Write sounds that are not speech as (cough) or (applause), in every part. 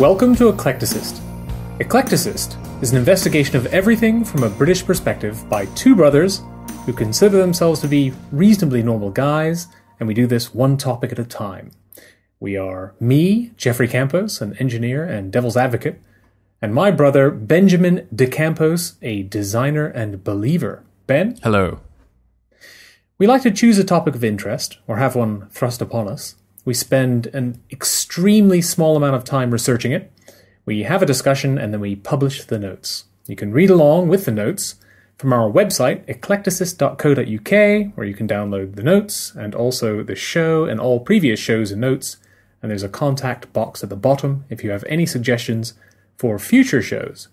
Welcome to Eclecticist. Eclecticist is an investigation of everything from a British perspective by two brothers who consider themselves to be reasonably normal guys, and we do this one topic at a time. We are me, Jeffrey Campos, an engineer and devil's advocate, and my brother, Benjamin De Campos, a designer and believer. Ben? Hello. We like to choose a topic of interest, or have one thrust upon us. We spend an extremely small amount of time researching it. We have a discussion and then we publish the notes. You can read along with the notes from our website, eclecticist.co.uk, where you can download the notes and also the show and all previous shows and notes. And there's a contact box at the bottom if you have any suggestions for future shows.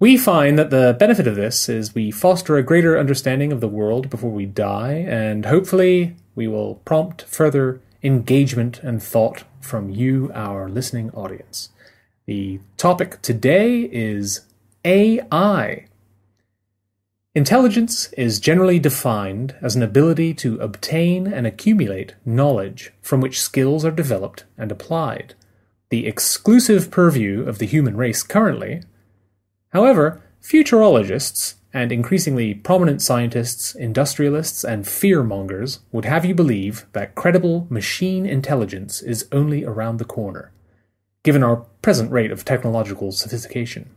We find that the benefit of this is we foster a greater understanding of the world before we die, and hopefully we will prompt further engagement and thought from you, our listening audience. The topic today is AI. Intelligence is generally defined as an ability to obtain and accumulate knowledge from which skills are developed and applied, the exclusive purview of the human race currently. However, futurologists and increasingly prominent scientists, industrialists, and fearmongers would have you believe that credible machine intelligence is only around the corner, given our present rate of technological sophistication.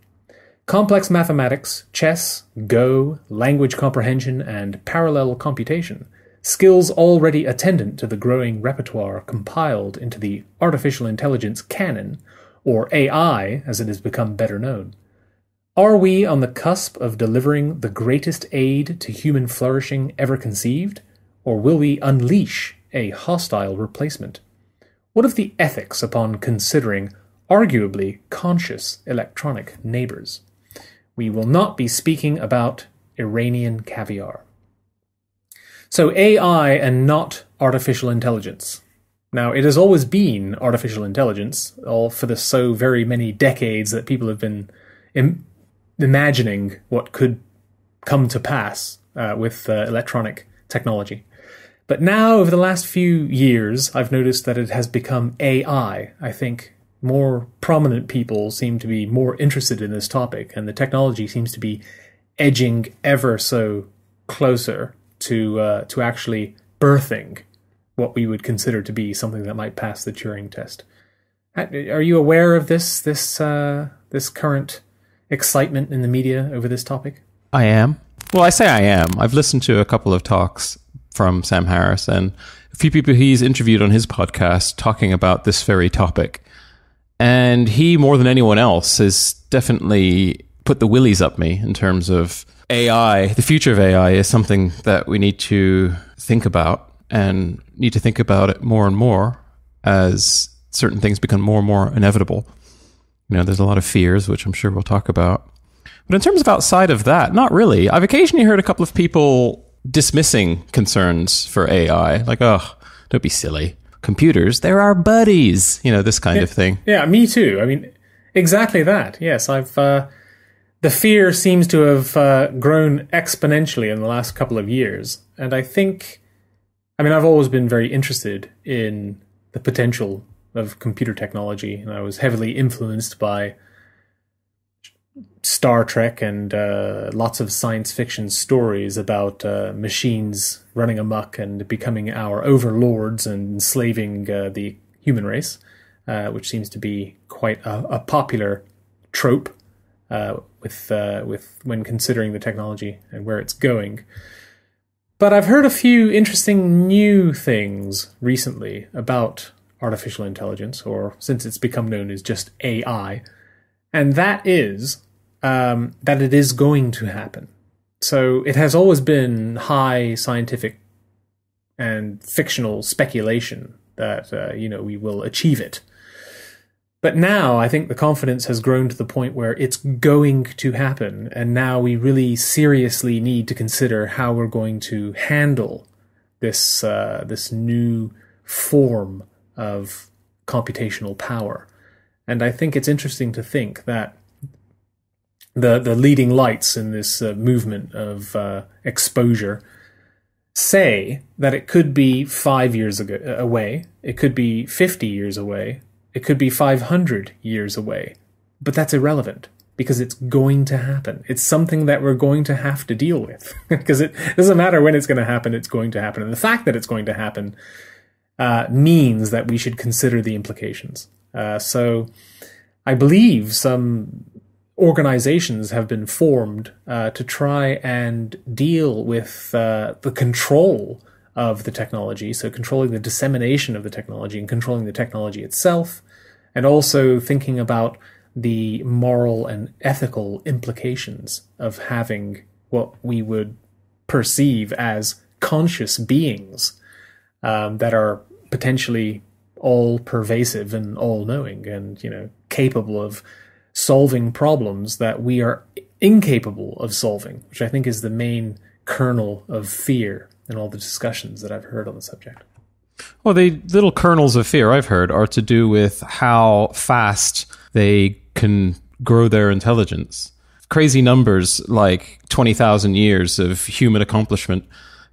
Complex mathematics, chess, Go, language comprehension, and parallel computation, skills already attendant to the growing repertoire compiled into the artificial intelligence canon, or AI as it has become better known. Are we on the cusp of delivering the greatest aid to human flourishing ever conceived, or will we unleash a hostile replacement? What of the ethics upon considering arguably conscious electronic neighbors? We will not be speaking about Iranian caviar. So, AI and not artificial intelligence. Now, it has always been artificial intelligence, all for the so very many decades that people have been imagining what could come to pass uh, with uh, electronic technology. But now, over the last few years, I've noticed that it has become AI. I think more prominent people seem to be more interested in this topic, and the technology seems to be edging ever so closer to uh, to actually birthing what we would consider to be something that might pass the Turing test. Are you aware of this this uh, this current excitement in the media over this topic? I am. Well, I say I am. I've listened to a couple of talks from Sam Harris and a few people he's interviewed on his podcast talking about this very topic. And he, more than anyone else, has definitely put the willies up me in terms of AI. The future of AI is something that we need to think about and need to think about it more and more as certain things become more and more inevitable. You know, there's a lot of fears, which I'm sure we'll talk about. But in terms of outside of that, not really. I've occasionally heard a couple of people dismissing concerns for AI, like, oh, don't be silly computers, they're our buddies, you know, this kind yeah, of thing. Yeah, me too. I mean, exactly that. Yes, I've, uh, the fear seems to have uh, grown exponentially in the last couple of years. And I think, I mean, I've always been very interested in the potential of computer technology, and I was heavily influenced by Star Trek and uh, lots of science fiction stories about uh, machines running amok and becoming our overlords and enslaving uh, the human race, uh, which seems to be quite a, a popular trope uh, with uh, with when considering the technology and where it's going. But I've heard a few interesting new things recently about artificial intelligence, or since it's become known as just AI, and that is um, that it is going to happen. So it has always been high scientific and fictional speculation that uh, you know we will achieve it. But now I think the confidence has grown to the point where it's going to happen, and now we really seriously need to consider how we're going to handle this uh, this new form of computational power. And I think it's interesting to think that the the leading lights in this uh, movement of uh, exposure say that it could be five years ago, uh, away, it could be fifty years away, It could be 500 years away. But that's irrelevant because it's going to happen. It's something that we're going to have to deal with (laughs) because it doesn't matter when it's going to happen, it's going to happen. And the fact that it's going to happen uh, means that we should consider the implications. Uh, so I believe some organizations have been formed uh, to try and deal with uh, the control of the technology, so controlling the dissemination of the technology and controlling the technology itself, and also thinking about the moral and ethical implications of having what we would perceive as conscious beings um, that are potentially all pervasive and all knowing and you know capable of solving problems that we are incapable of solving which i think is the main kernel of fear in all the discussions that i've heard on the subject. Well the little kernels of fear i've heard are to do with how fast they can grow their intelligence. Crazy numbers like 20,000 years of human accomplishment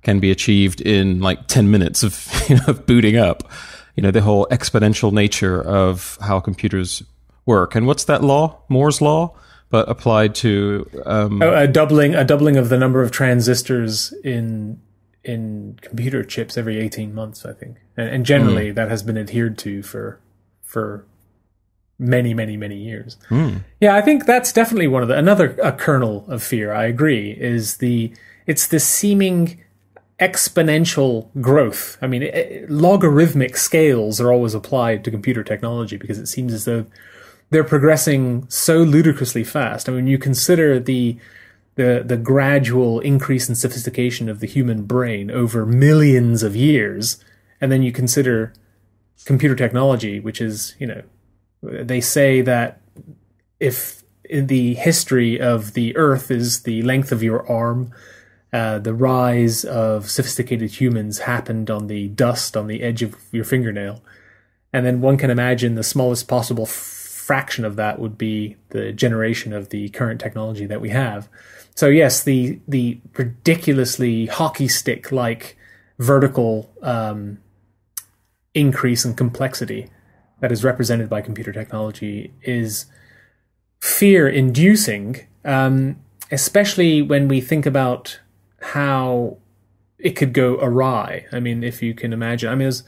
can be achieved in like 10 minutes of, (laughs) you know, of booting up. You know, the whole exponential nature of how computers work. And what's that law? Moore's law, but applied to um, a, a doubling a doubling of the number of transistors in in computer chips every 18 months, I think. And, and generally mm. that has been adhered to for for many, many, many years. Mm. Yeah, I think that's definitely one of the another a kernel of fear. I agree. Is the it's the seeming exponential growth. I mean, it, logarithmic scales are always applied to computer technology because it seems as though they're progressing so ludicrously fast. I mean, you consider the the the gradual increase in sophistication of the human brain over millions of years, and then you consider computer technology, which is you know, they say that if the history of the Earth is the length of your arm uh, the rise of sophisticated humans happened on the dust on the edge of your fingernail. And then one can imagine the smallest possible f- fraction of that would be the generation of the current technology that we have. So yes, the the ridiculously hockey stick like vertical um, increase in complexity that is represented by computer technology is fear inducing, um, especially when we think about how it could go awry. I mean, if you can imagine, I mean, I was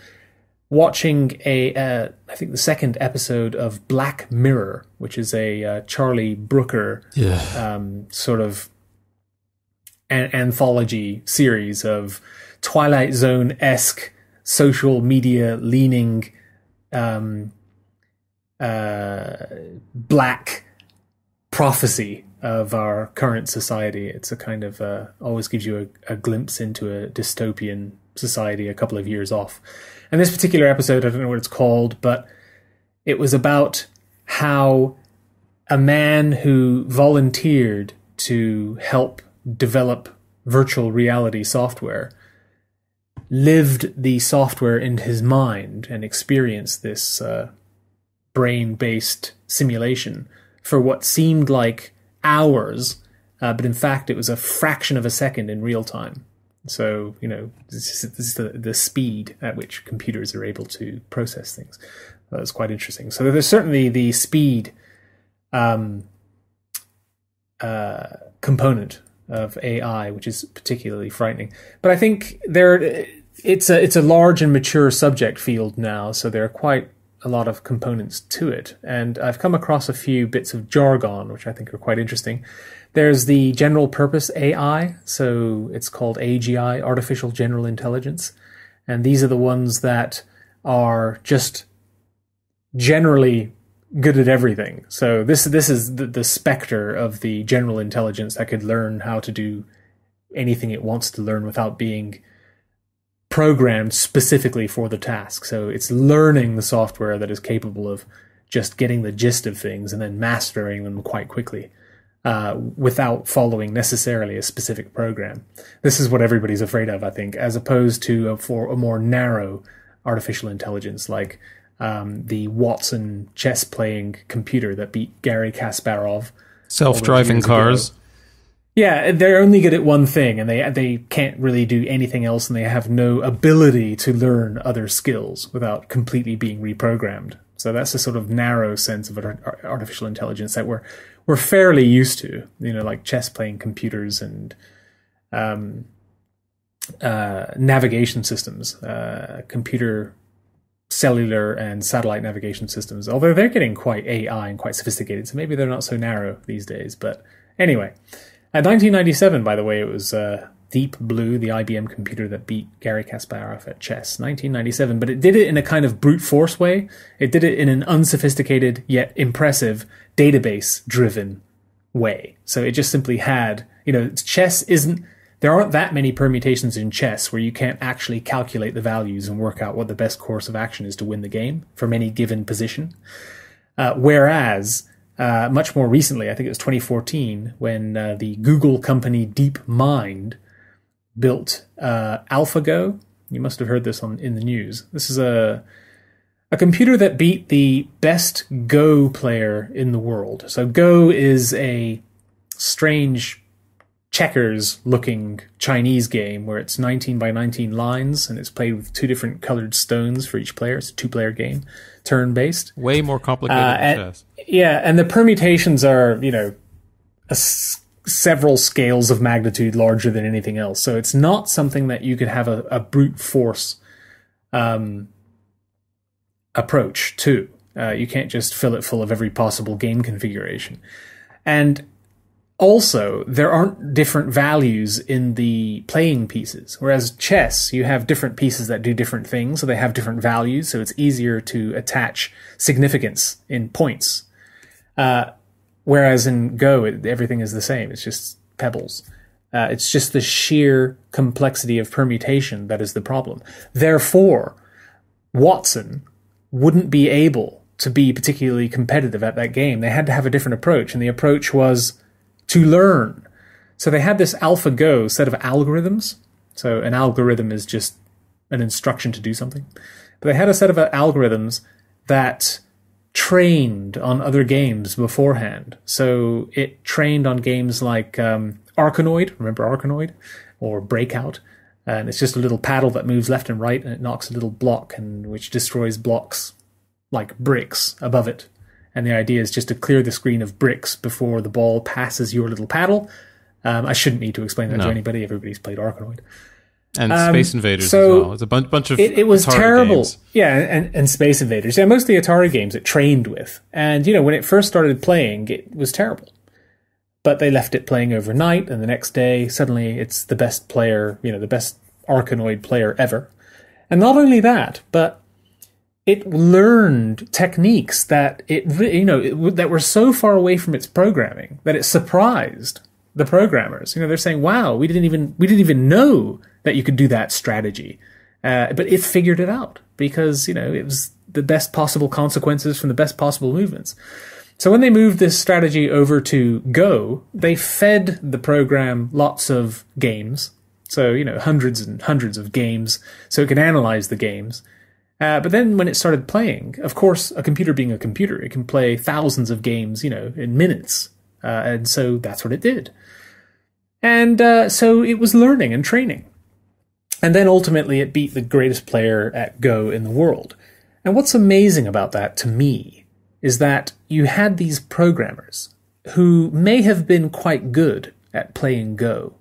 watching a, uh, I think the second episode of Black Mirror, which is a uh, Charlie Brooker yeah. um, sort of an- anthology series of Twilight Zone esque social media leaning um, uh, black prophecy of our current society. It's a kind of uh, always gives you a, a, glimpse into a dystopian society a couple of years off. And this particular episode, I don't know what it's called, but it was about how a man who volunteered to help develop virtual reality software lived the software in his mind and experienced this uh, brain based simulation for what seemed like hours, uh, but in fact it was a fraction of a second in real time. So you know this is, this is the, the speed at which computers are able to process things. That's quite interesting. So there's certainly the speed um, uh, component of AI, which is particularly frightening. But I think there it's a it's a large and mature subject field now, so there are quite a lot of components to it. And I've come across a few bits of jargon, which I think are quite interesting. There's the general purpose AI, so it's called AGI, Artificial General Intelligence. And these are the ones that are just generally good at everything. So this this is the, the specter of the general intelligence that could learn how to do anything it wants to learn without being programmed specifically for the task. So it's learning the software that is capable of just getting the gist of things and then mastering them quite quickly. Uh, without following necessarily a specific program. This is what everybody's afraid of, I think, as opposed to a, for a more narrow artificial intelligence like um, the Watson chess playing computer that beat Garry Kasparov. Self driving cars. Ago. Yeah, they're only good at one thing, and they they can't really do anything else, and they have no ability to learn other skills without completely being reprogrammed. So that's a sort of narrow sense of artificial intelligence that we're we're fairly used to. You know, like chess playing computers and um, uh, navigation systems, uh, computer, cellular, and satellite navigation systems. Although they're getting quite AI and quite sophisticated, so maybe they're not so narrow these days. But anyway, at 1997, by the way, it was uh, Deep Blue, the IBM computer that beat Garry Kasparov at chess, 1997. But it did it in a kind of brute force way. It did it in an unsophisticated yet impressive database-driven way. So it just simply had, you know, chess isn't there aren't that many permutations in chess where you can't actually calculate the values and work out what the best course of action is to win the game from any given position. Uh, whereas, uh, much more recently, I think it was 2014, when uh, the Google company DeepMind built uh, AlphaGo. You must have heard this on in the news. This is a a computer that beat the best Go player in the world. So Go is a strange checkers looking Chinese game where it's 19 by 19 lines and it's played with two different colored stones for each player. It's a two player game, turn based. Way more complicated uh, and. Yeah, and the permutations are, you know, several scales of magnitude larger than anything else. So it's not something that you could have a, a brute force um, approach to. Uh, you can't just fill it full of every possible game configuration. And also, there aren't different values in the playing pieces. Whereas chess, you have different pieces that do different things, so they have different values, so it's easier to attach significance in points. Uh, whereas in Go, it, everything is the same. It's just pebbles. Uh, it's just the sheer complexity of permutation that is the problem. Therefore, Watson wouldn't be able to be particularly competitive at that game. They had to have a different approach, and the approach was to learn. So they had this AlphaGo set of algorithms. So an algorithm is just an instruction to do something. But they had a set of algorithms that trained on other games beforehand. So it trained on games like um, Arkanoid, remember Arkanoid? Or Breakout. And it's just a little paddle that moves left and right and it knocks a little block and which destroys blocks like bricks above it. And the idea is just to clear the screen of bricks before the ball passes your little paddle. Um, I shouldn't need to explain that no. to anybody. Everybody's played Arkanoid. And um, Space Invaders so as well. It's a bunch, bunch of it, it was Atari terrible. Games. Yeah, and, and Space Invaders. Yeah, most of the Atari games it trained with. And, you know, when it first started playing, it was terrible. But they left it playing overnight, and the next day, suddenly it's the best player, you know, the best Arkanoid player ever. And not only that, but it learned techniques that it you know it, that were so far away from its programming that it surprised the programmers. You know, they're saying, "Wow, we didn't even we didn't even know that you could do that strategy," uh, but it figured it out because you know it was the best possible consequences from the best possible movements. So when they moved this strategy over to Go, they fed the program lots of games. So, you know, hundreds and hundreds of games. So it can analyze the games. Uh, but then when it started playing, of course, a computer being a computer, it can play thousands of games, you know, in minutes. Uh, and so that's what it did. And uh, so it was learning and training. And then ultimately it beat the greatest player at Go in the world. And what's amazing about that to me is that you had these programmers who may have been quite good at playing Go,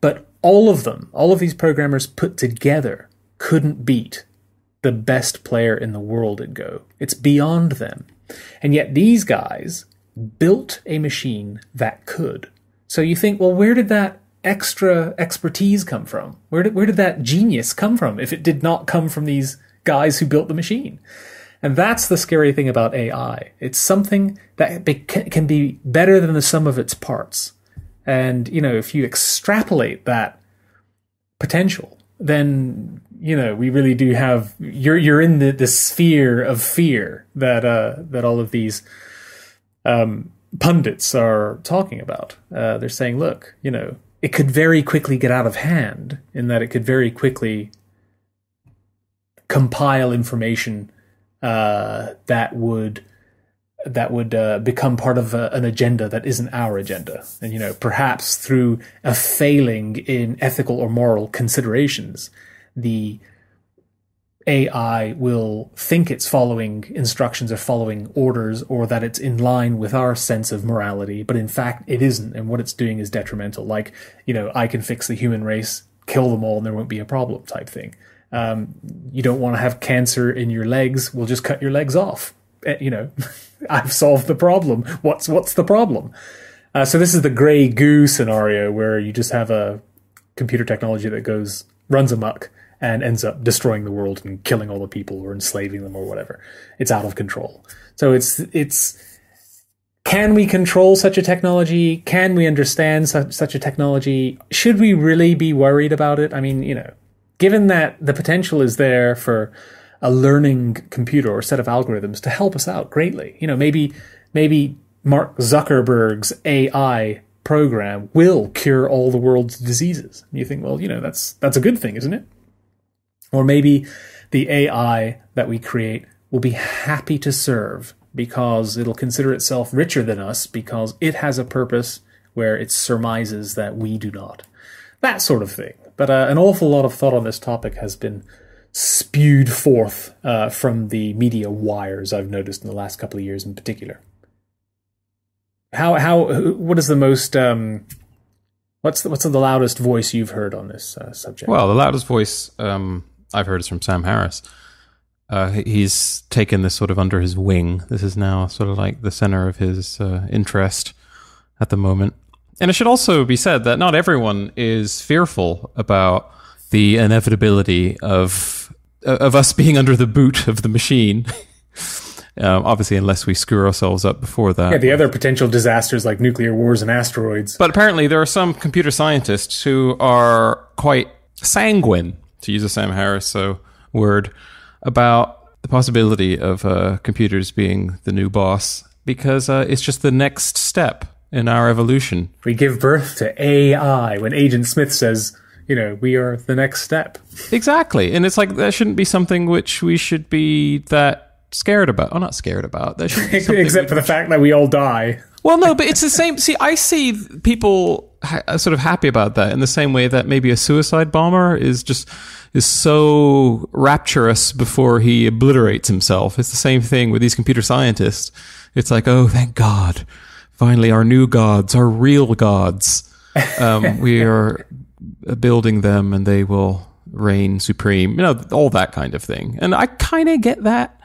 but all of them, all of these programmers put together, couldn't beat the best player in the world at Go. It's beyond them. And yet these guys built a machine that could. So you think, well, where did that extra expertise come from? Where did, where did that genius come from if it did not come from these guys who built the machine? And that's the scary thing about AI. It's something that can be better than the sum of its parts. And, you know, if you extrapolate that potential, then you know, we really do have you're you're in the, the sphere of fear that uh, that all of these um, pundits are talking about. Uh, they're saying, look, you know, it could very quickly get out of hand in that it could very quickly compile information uh, that would that would uh, become part of a, an agenda that isn't our agenda, and you know, perhaps through a failing in ethical or moral considerations the AI will think it's following instructions or following orders or that it's in line with our sense of morality, but in fact it isn't, and what it's doing is detrimental. Like, you know, I can fix the human race, kill them all, and there won't be a problem type thing. Um, you don't want to have cancer in your legs, we'll just cut your legs off. Eh, you know, (laughs) I've solved the problem. What's what's the problem? Uh, so this is the gray goo scenario where you just have a computer technology that goes runs amok and ends up destroying the world and killing all the people or enslaving them or whatever. It's out of control. So it's it's can we control such a technology? Can we understand such, such a technology? Should we really be worried about it? I mean, you know, given that the potential is there for a learning computer or set of algorithms to help us out greatly. You know, maybe maybe Mark Zuckerberg's AI program will cure all the world's diseases. And you think, well, you know, that's that's a good thing, isn't it? Or maybe the AI that we create will be happy to serve because it'll consider itself richer than us because it has a purpose where it surmises that we do not. That sort of thing. But uh, an awful lot of thought on this topic has been spewed forth uh, from the media wires I've noticed in the last couple of years in particular. How how what is the most um, what's the, what's the loudest voice you've heard on this uh, subject? Well, the loudest voice um, I've heard is from Sam Harris. Uh, he's taken this sort of under his wing. This is now sort of like the center of his uh, interest at the moment. And it should also be said that not everyone is fearful about the inevitability of of us being under the boot of the machine. (laughs) Um, obviously, unless we screw ourselves up before that. Yeah, the other potential disasters like nuclear wars and asteroids. But apparently, there are some computer scientists who are quite sanguine, to use a Sam Harris uh, word, about the possibility of uh, computers being the new boss because uh, it's just the next step in our evolution. We give birth to AI when Agent Smith says, you know, we are the next step. Exactly. And it's like that shouldn't be something which we should be that scared about. Oh, not scared about. That should (laughs) Except for the fact that we all die. Well, no, but it's the same. See, I see people ha- sort of happy about that in the same way that maybe a suicide bomber is just is so rapturous before he obliterates himself. It's the same thing with these computer scientists. It's like, oh, thank God, finally, our new gods, our real gods. (laughs) Um, we are building them, and they will reign supreme. You know, all that kind of thing. And I kind of get that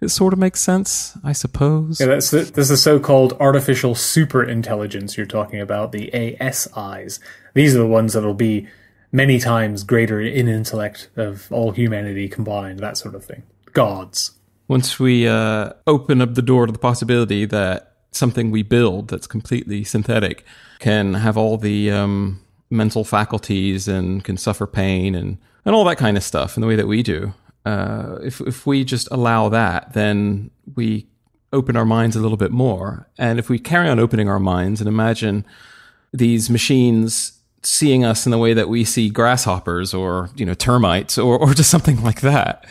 it sort of makes sense, I suppose. Yeah, that's the, this is the so-called artificial super intelligence you're talking about, the ASIs. These are the ones that'll be many times greater in intellect of all humanity combined, that sort of thing. Gods. Once we uh, open up the door to the possibility that something we build that's completely synthetic can have all the um, mental faculties and can suffer pain and, and all that kind of stuff in the way that we do, uh, if if we just allow that, then we open our minds a little bit more. And if we carry on opening our minds and imagine these machines seeing us in the way that we see grasshoppers or you know termites or or just something like that,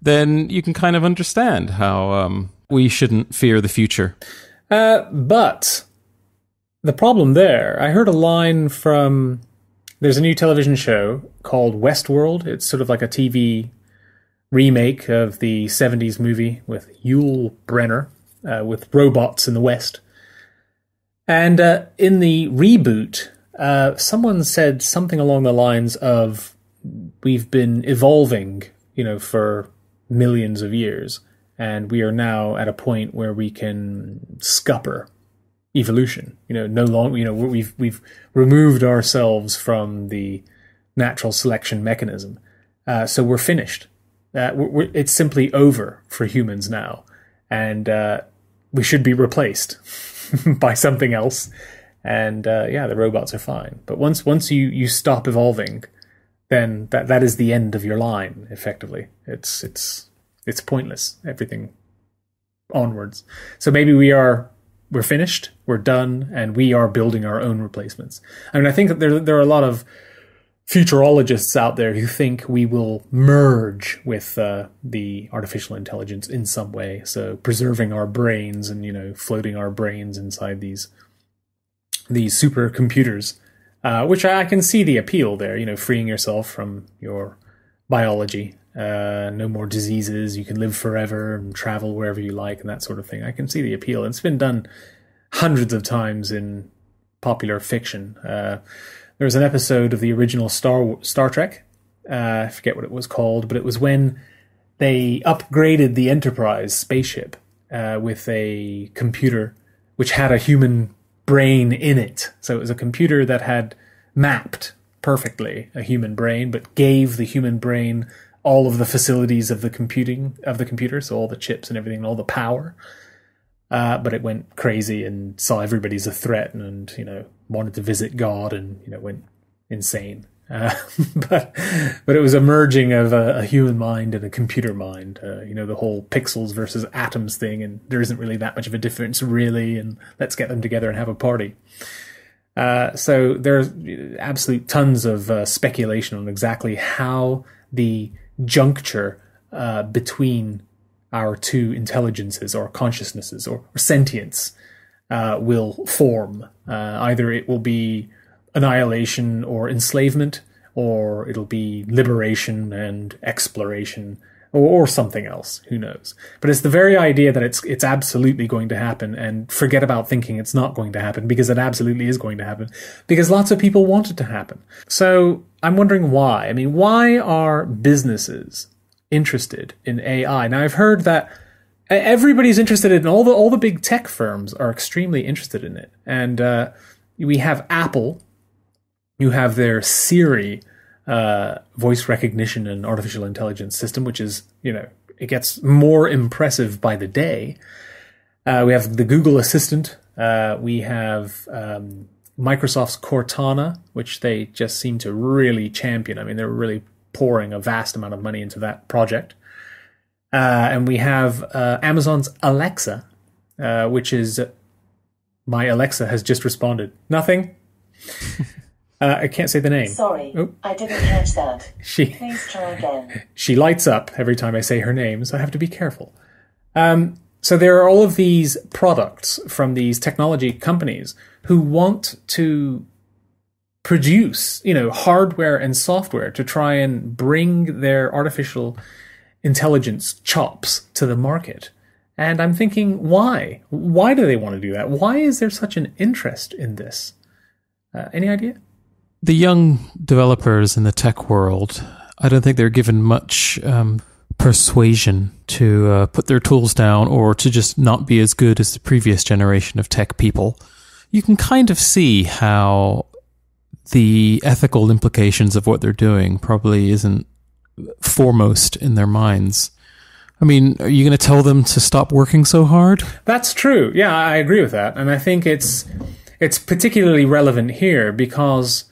then you can kind of understand how um, we shouldn't fear the future. Uh, but the problem there, I heard a line from. There's a new television show called Westworld. It's sort of like a TV remake of the 70s movie with Yul Brynner, uh, with robots in the West. And uh, in the reboot, uh, someone said something along the lines of, We've been evolving, you know, for millions of years, and we are now at a point where we can scupper evolution. You know, no longer, you know, we've we've removed ourselves from the natural selection mechanism, uh, so we're finished uh, we're, we're, it's simply over for humans now, and uh, we should be replaced (laughs) by something else. And uh, yeah, the robots are fine. But once once you, you stop evolving, then that that is the end of your line. Effectively, it's it's it's pointless. Everything onwards. So maybe we are we're finished, we're done, and we are building our own replacements. I mean, I think that there there are a lot of futurologists out there who think we will merge with uh, the artificial intelligence in some way. So preserving our brains and you know floating our brains inside these these supercomputers, uh, which I can see the appeal there. You know, freeing yourself from your biology. Uh, no more diseases. You can live forever and travel wherever you like and that sort of thing. I can see the appeal. It's been done hundreds of times in popular fiction. Uh, there was an episode of the original Star Star Trek. Uh, I forget what it was called, but it was when they upgraded the Enterprise spaceship uh, with a computer which had a human brain in it. So it was a computer that had mapped perfectly a human brain, but gave the human brain all of the facilities of the computing of the computer, so all the chips and everything, and all the power. Uh, but it went crazy and saw everybody as a threat, and, and you know wanted to visit God, and you know went insane. (laughs) Uh, but but it was a merging of a, a human mind and a computer mind. Uh, you know the whole pixels versus atoms thing, and there isn't really that much of a difference, really. And let's get them together and have a party. Uh, so there's absolute tons of uh, speculation on exactly how the juncture uh, between our two intelligences or consciousnesses or, or sentience uh, will form. Uh, either it will be annihilation or enslavement, or it'll be liberation and exploration, or, or, something else. Who knows? But it's the very idea that it's it's absolutely going to happen, and forget about thinking it's not going to happen because it absolutely is going to happen. Because lots of people want it to happen. So I'm wondering why. I mean, why are businesses interested in AI? Now I've heard that everybody's interested in all the all the big tech firms are extremely interested in it, and uh, we have Apple, you have their Siri uh, voice recognition and artificial intelligence system, which is you know it gets more impressive by the day. Uh, we have the Google Assistant. Uh, we have um, Microsoft's Cortana, which they just seem to really champion. I mean, they're really pouring a vast amount of money into that project. Uh, and we have uh, Amazon's Alexa, uh, which is my Alexa has just responded. Nothing. (laughs) Uh, I can't say the name. Sorry, oh. I didn't catch that. (laughs) She please try again. (laughs) She lights up every time I say her name, so I have to be careful. Um, so there are all of these products from these technology companies who want to produce, you know, hardware and software to try and bring their artificial intelligence chops to the market. And I'm thinking, why? Why do they want to do that? Why is there such an interest in this? Uh, any idea? The young developers in the tech world, I don't think they're given much um, persuasion to uh, put their tools down or to just not be as good as the previous generation of tech people. You can kind of see how the ethical implications of what they're doing probably isn't foremost in their minds. I mean, are you going to tell them to stop working so hard? That's true. Yeah, I agree with that. And I think it's it's particularly relevant here because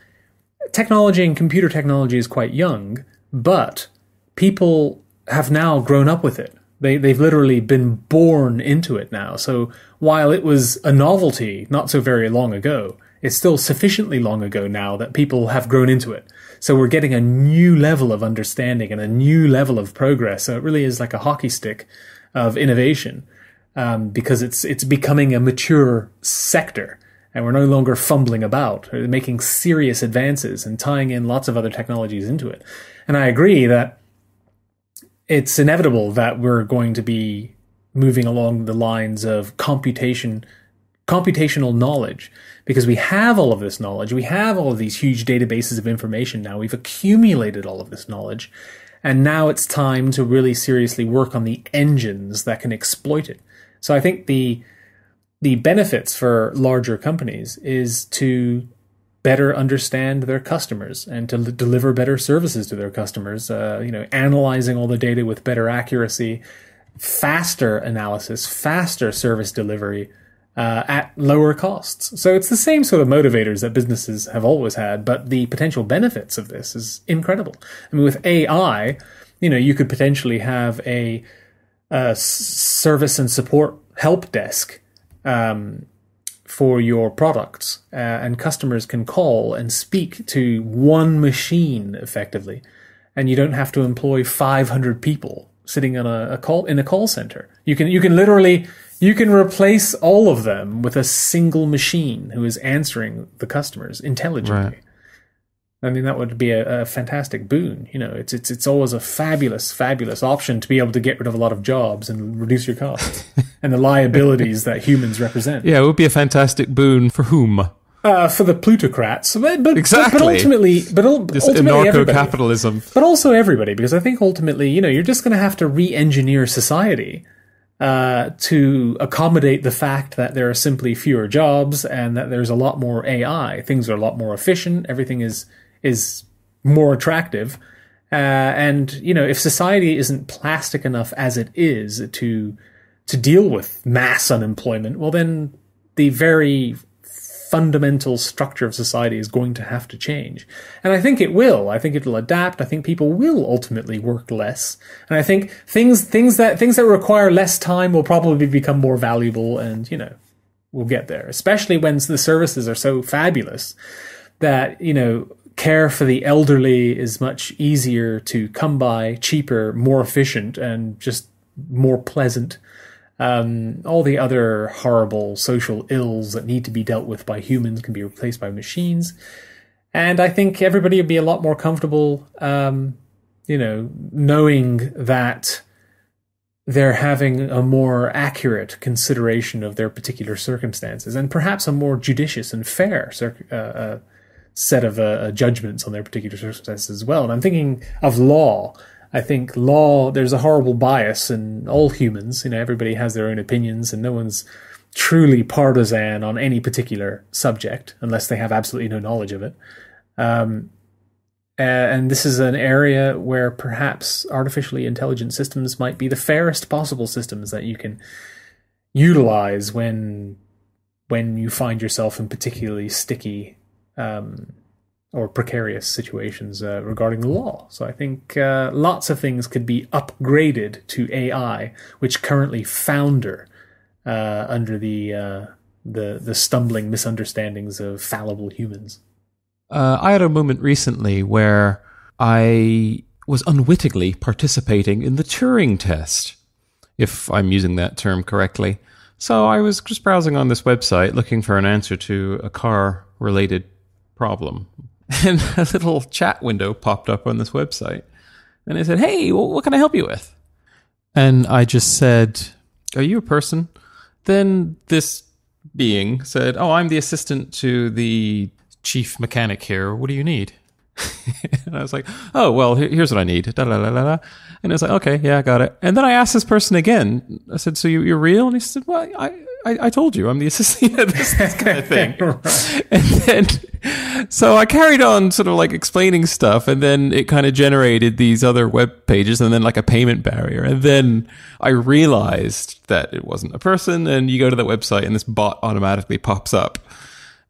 technology and computer technology is quite young, but people have now grown up with it. They they've literally been born into it now. So while it was a novelty not so very long ago, it's still sufficiently long ago now that people have grown into it. So we're getting a new level of understanding and a new level of progress. So it really is like a hockey stick of innovation um, because it's it's becoming a mature sector, and we're no longer fumbling about, we're making serious advances and tying in lots of other technologies into it. And I agree that it's inevitable that we're going to be moving along the lines of computation computational knowledge because we have all of this knowledge. We have all of these huge databases of information now. We've accumulated all of this knowledge. And now it's time to really seriously work on the engines that can exploit it. So I think the the benefits for larger companies is to better understand their customers and to l- deliver better services to their customers. Uh, you know, analyzing all the data with better accuracy, faster analysis, faster service delivery, uh, at lower costs. So it's the same sort of motivators that businesses have always had, but the potential benefits of this is incredible. I mean, with AI, you know, you could potentially have a, a service and support help desk um, for your products, uh, and customers can call and speak to one machine effectively, and you don't have to employ 500 people sitting on a, a call in a call center. You can you can literally you can replace all of them with a single machine who is answering the customers intelligently. Right. I mean, that would be a, a fantastic boon. You know, it's it's it's always a fabulous, fabulous option to be able to get rid of a lot of jobs and reduce your costs (laughs) and the liabilities that humans represent. Yeah, it would be a fantastic boon for whom? Uh, for the plutocrats, but, but Exactly. But ultimately, but ul- ultimately, anarcho-capitalism. but also everybody, because I think ultimately, you know, you're just going to have to re-engineer society uh, to accommodate the fact that there are simply fewer jobs and that there's a lot more AI. Things are a lot more efficient. Everything is is more attractive. Uh, and you know, if society isn't plastic enough as it is to to deal with mass unemployment, well, then the very fundamental structure of society is going to have to change. And I think it will. I think it'll adapt. I think people will ultimately work less. And I think things things that things that require less time will probably become more valuable and, you know, we'll get there. Especially when the services are so fabulous that, you know, care for the elderly is much easier to come by, cheaper, more efficient and just more pleasant um, all the other horrible social ills that need to be dealt with by humans can be replaced by machines. And I think everybody would be a lot more comfortable, um, you know, knowing that they're having a more accurate consideration of their particular circumstances and perhaps a more judicious and fair uh, uh, set of uh, judgments on their particular circumstances as well. And I'm thinking of law. I think law, there's a horrible bias in all humans. You know, everybody has their own opinions and no one's truly partisan on any particular subject unless they have absolutely no knowledge of it. Um, uh, and this is an area where perhaps artificially intelligent systems might be the fairest possible systems that you can utilize when when you find yourself in particularly sticky um, or precarious situations uh, regarding the law. So I think uh, lots of things could be upgraded to AI, which currently founder uh, under the uh, the the stumbling misunderstandings of fallible humans. Uh, I had a moment recently where I was unwittingly participating in the Turing test, if I'm using that term correctly. So I was just browsing on this website looking for an answer to a car related problem. (laughs) And a little chat window popped up on this website. And it said, Hey, wh- what can I help you with? And I just said, Are you a person? Then this being said, Oh, I'm the assistant to the chief mechanic here. What do you need? (laughs) and I was like, oh, well, here's what I need. Da, da, da. And I was like, okay, yeah, I got it. And then I asked this person again. I said, so you, you're real? And he said, well, I, I, I told you, I'm the assistant. (laughs) You know, this, this kind of thing. (laughs) And then, so I carried on sort of like explaining stuff. And then it kind of generated these other web pages and then like a payment barrier. And then I realized that it wasn't a person. And you go to that website and this bot automatically pops up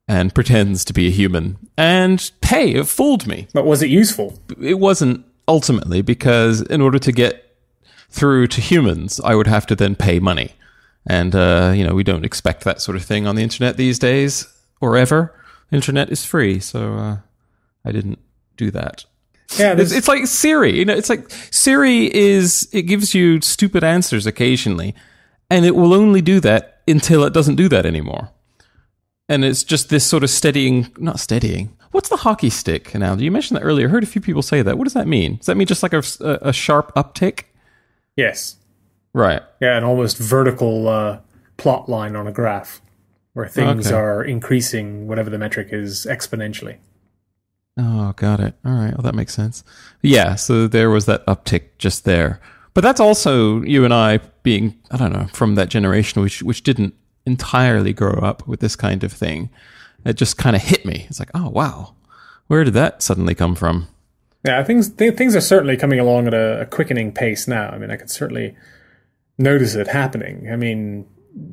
and pretends to be a human. And hey, it fooled me. But was it useful? It wasn't ultimately because in order to get through to humans, I would have to then pay money. And, uh, you know, we don't expect that sort of thing on the internet these days or ever. Internet is free. So uh, I didn't do that. Yeah, It's, it's like Siri. You know, it's like Siri is, it gives you stupid answers occasionally, and it will only do that until it doesn't do that anymore. And it's just this sort of steadying, not steadying. What's the hockey stick analogy? You mentioned that earlier. I heard a few people say that. What does that mean? Does that mean just like a, a sharp uptick? yes. Right. Yeah, an almost vertical uh, plot line on a graph where things Okay. are increasing, whatever the metric is, exponentially. Oh, got it. All right. Well, that makes sense. Yeah. So there was that uptick just there. But that's also you and I being, I don't know, from that generation which which didn't entirely grow up with this kind of thing. It just kind of hit me. It's like, oh wow, where did that suddenly come from? Yeah, things th- things are certainly coming along at a, a quickening pace now. I mean, I could certainly notice it happening. I mean,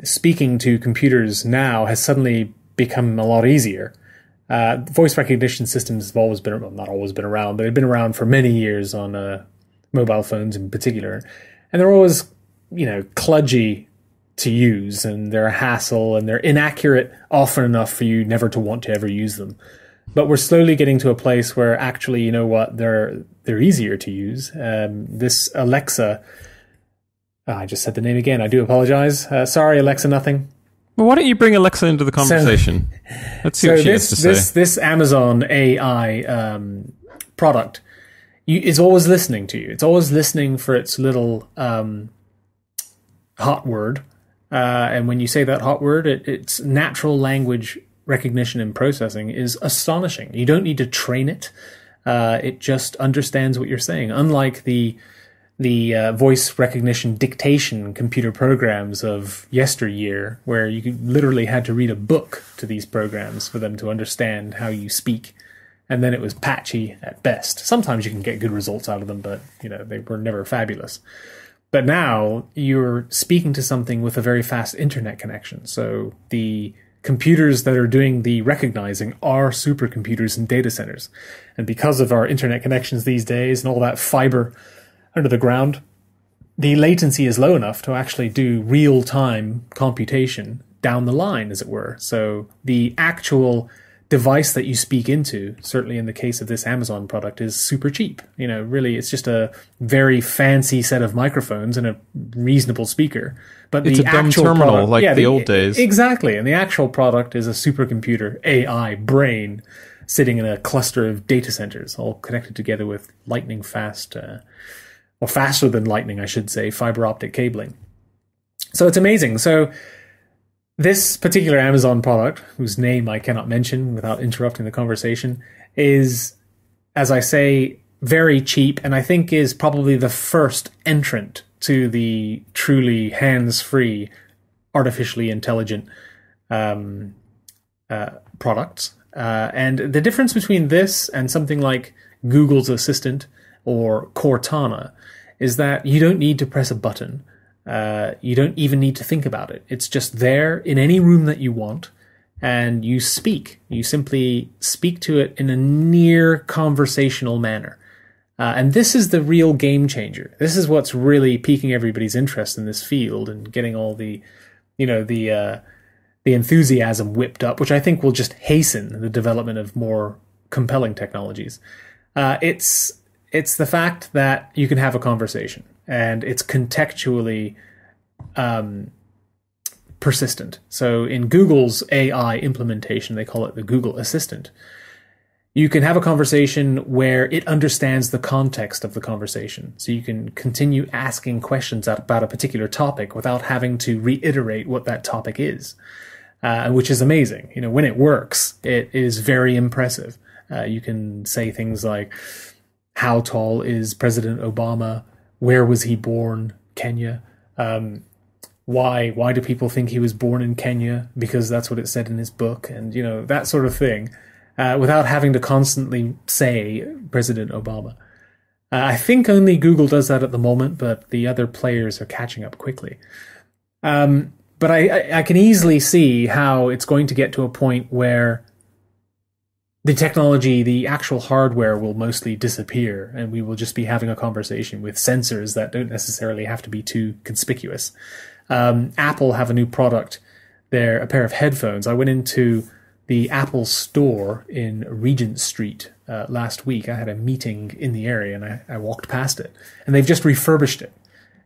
speaking to computers now has suddenly become a lot easier. Uh, voice recognition systems have always been, well, not always been around, but they've been around for many years on uh, mobile phones in particular. And they're always, you know, kludgy to use and they're a hassle and they're inaccurate often enough for you never to want to ever use them. But we're slowly getting to a place where actually, you know what, they're they're easier to use. Um, this Alexa, ah, I just said the name again. I do apologize. Uh, sorry, Alexa, nothing. Well, why don't you bring Alexa into the conversation? Let's see so what she this has to say. this this Amazon AI um, product you, is always listening to you. It's always listening for its little um, hot word, uh, and when you say that hot word, it, its natural language recognition and processing is astonishing. You don't need to train it; uh, it just understands what you're saying. Unlike the the uh, voice recognition dictation computer programs of yesteryear, where you literally had to read a book to these programs for them to understand how you speak, and then it was patchy at best. Sometimes you can get good results out of them, but you know they were never fabulous. But now you're speaking to something with a very fast internet connection, so the computers that are doing the recognizing are supercomputers and data centers. And because of our internet connections these days and all that fiber under the ground, the latency is low enough to actually do real time computation down the line, as it were. So the actual device that you speak into, certainly in the case of this Amazon product, is super cheap. You know, really, it's just a very fancy set of microphones and a reasonable speaker. But It's the actual terminal, product- like yeah, the old days. Exactly, and the actual product is a supercomputer AI brain sitting in a cluster of data centers, all connected together with lightning fast. Uh, or faster than lightning, I should say, fiber optic cabling. So it's amazing. So this particular Amazon product, whose name I cannot mention without interrupting the conversation, is, as I say, very cheap, and I think is probably the first entrant to the truly hands-free, artificially intelligent um, uh, products. Uh, and the difference between this and something like Google's Assistant or Cortana is that you don't need to press a button. Uh, you don't even need to think about it. It's just there in any room that you want, and you speak. You simply speak to it in a near conversational manner. Uh, and this is the real game changer. This is what's really piquing everybody's interest in this field and getting all the, you know, the uh, the enthusiasm whipped up, which I think will just hasten the development of more compelling technologies. Uh, it's it's the fact that you can have a conversation and it's contextually um, persistent. So in Google's AI implementation, they call it the Google Assistant. You can have a conversation where it understands the context of the conversation. So you can continue asking questions about a particular topic without having to reiterate what that topic is, uh, which is amazing. You know, when it works, it is very impressive. Uh, you can say things like, how tall is President Obama? Where was he born? Kenya. Um, why why do people think he was born in Kenya? Because that's what it said in his book, and you know that sort of thing, uh, without having to constantly say President Obama. Uh, I think only Google does that at the moment, but the other players are catching up quickly. Um, but I, I, I can easily see how it's going to get to a point where the technology, the actual hardware will mostly disappear, and we will just be having a conversation with sensors that don't necessarily have to be too conspicuous. Um, Apple have a new product. They're a pair of headphones. I went into the Apple store in Regent Street uh, last week. I had a meeting in the area, and I, I walked past it, and they've just refurbished it,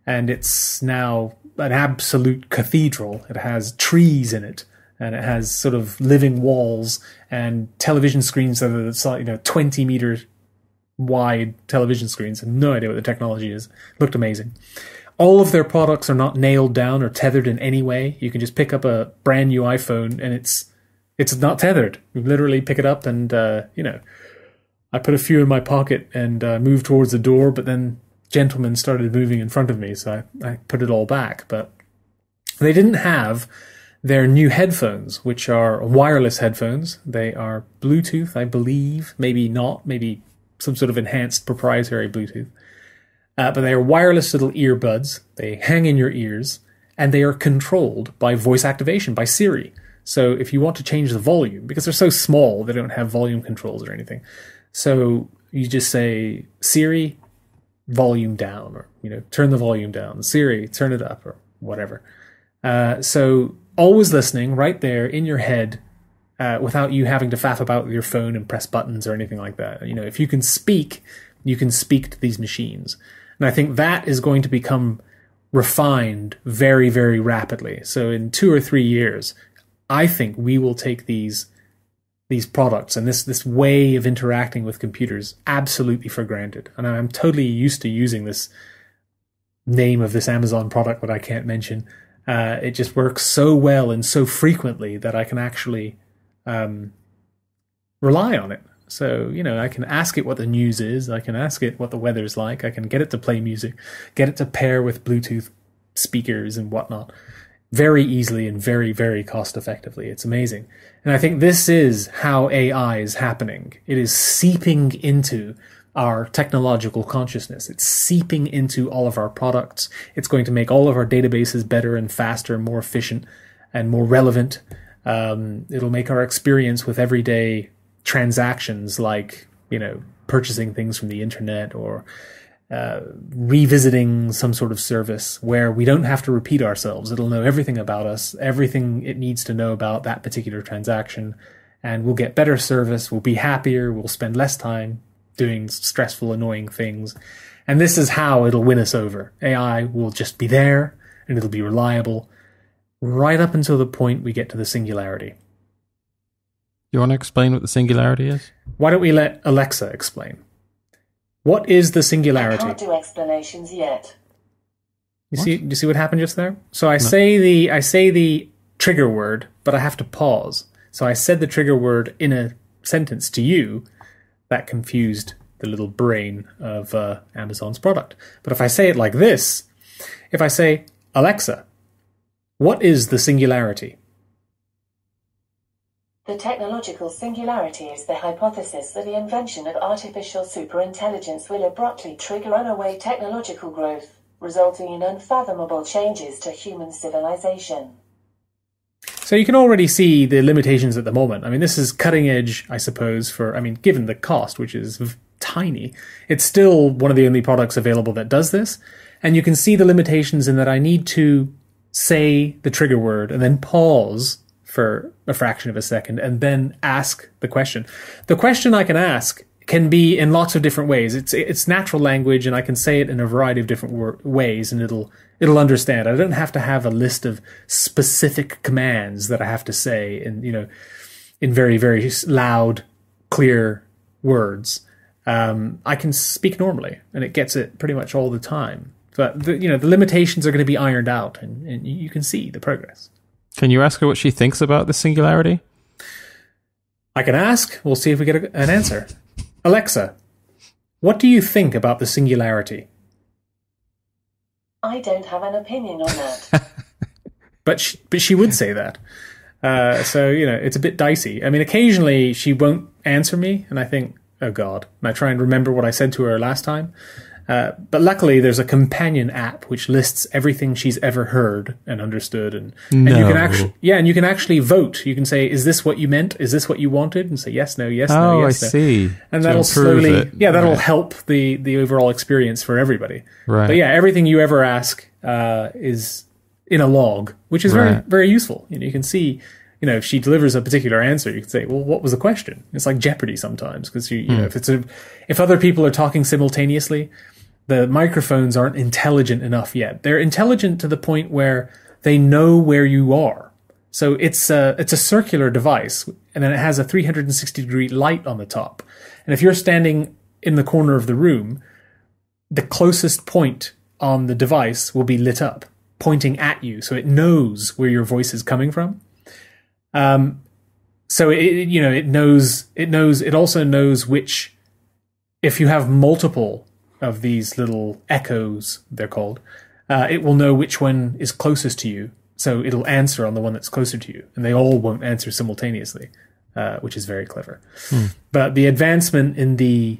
and it's now an absolute cathedral. It has trees in it and it has sort of living walls and television screens that are you know 20 meters wide television screens. No idea what the technology is. Looked amazing. All of their products are not nailed down or tethered in any way. You can just pick up a brand new iPhone and it's it's not tethered. You literally pick it up and uh, you know. I put a few in my pocket and uh, moved towards the door, but then gentlemen started moving in front of me, so I, I put it all back. But they didn't have their new headphones, which are wireless headphones. They are Bluetooth, I believe. Maybe not. Maybe some sort of enhanced proprietary Bluetooth. Uh, but they are wireless little earbuds. They hang in your ears, and they are controlled by voice activation by Siri. So if you want to change the volume, because they're so small, they don't have volume controls or anything. So you just say Siri, volume down, or you know, turn the volume down. Siri, turn it up, or whatever. Uh, so always listening right there in your head uh, without you having to faff about with your phone and press buttons or anything like that. You know, if you can speak, you can speak to these machines. And I think that is going to become refined very, very rapidly. So in two or three years, I think we will take these these products and this this way of interacting with computers absolutely for granted. And I'm totally used to using this name of this Amazon product that I can't mention. Uh, it just works so well and so frequently that I can actually um, rely on it. So, you know, I can ask it what the news is, I can ask it what the weather's like, I can get it to play music, get it to pair with Bluetooth speakers and whatnot very easily and very, very cost effectively. It's amazing. And I think this is how AI is happening. It is seeping into our technological consciousness. It's seeping into all of our products. It's going to make all of our databases better and faster more efficient and more relevant. Um, it'll make our experience with everyday transactions like, you know, purchasing things from the internet or uh, revisiting some sort of service where we don't have to repeat ourselves. It'll know everything about us, everything it needs to know about that particular transaction, and we'll get better service, we'll be happier, we'll spend less time doing stressful, annoying things. And this is how it'll win us over. AI will just be there and it'll be reliable right up until the point we get to the singularity. You want to explain what the singularity is? Why don't we let Alexa explain? What is the I singularity? can't do explanations yet. You see, you see what happened just there? So I say the I say the trigger word, but I have to pause. So I said the trigger word in a sentence to you. That confused the little brain of uh, Amazon's product. But if I say it like this, if I say Alexa, what is the singularity? The technological singularity is the hypothesis that the invention of artificial superintelligence will abruptly trigger unaware technological growth, resulting in unfathomable changes to human civilization. So you can already see the limitations at the moment. I mean, this is cutting edge, I suppose, for, I mean, given the cost, which is tiny, it's still one of the only products available that does this. And you can see the limitations in that I need to say the trigger word and then pause for a fraction of a second and then ask the question. The question I can ask can be in lots of different ways. It's it's natural language, and I can say it in a variety of different ways, and it'll it'll understand. I don't have to have a list of specific commands that I have to say, in you know, in very very loud, clear words. Um, I can speak normally, and it gets it pretty much all the time. But the, you know, the limitations are going to be ironed out, and, and you can see the progress. Can you ask her what she thinks about the singularity? I can ask. We'll see if we get a, an answer. Alexa, what do you think about the singularity? I don't have an opinion on that. (laughs) But she, but she would say that. Uh, so you know, it's a bit dicey. I mean, occasionally she won't answer me, and I think, oh god, and I try and remember what I said to her last time. Uh, but luckily, there's a companion app which lists everything she's ever heard and understood, and, and you can actually yeah, and you can actually vote. You can say, "Is this what you meant? Is this what you wanted?" And say yes, no, yes, no, Oh, I yes, no. see. and that'll slowly it. yeah that'll Right. help the the overall experience for everybody Right. but yeah everything you ever ask uh, is in a log which is very Right. very useful you know you can see you know if she delivers a particular answer you can say well what was the question it's like jeopardy sometimes because you, you Hmm. know if it's a if other people are talking simultaneously the microphones aren't intelligent enough yet they're intelligent to the point where they know where you are so it's a it's a circular device, and then it has a 360 degree light on the top. And if you're standing in the corner of the room, the closest point on the device will be lit up, pointing at you, so it knows where your voice is coming from. Um, so it you know it knows it knows it also knows which if you have multiple of these little echoes they're called uh, it will know which one is closest to you. So it'll answer on the one that's closer to you. And they all won't answer simultaneously uh, which is very clever. But the advancement in the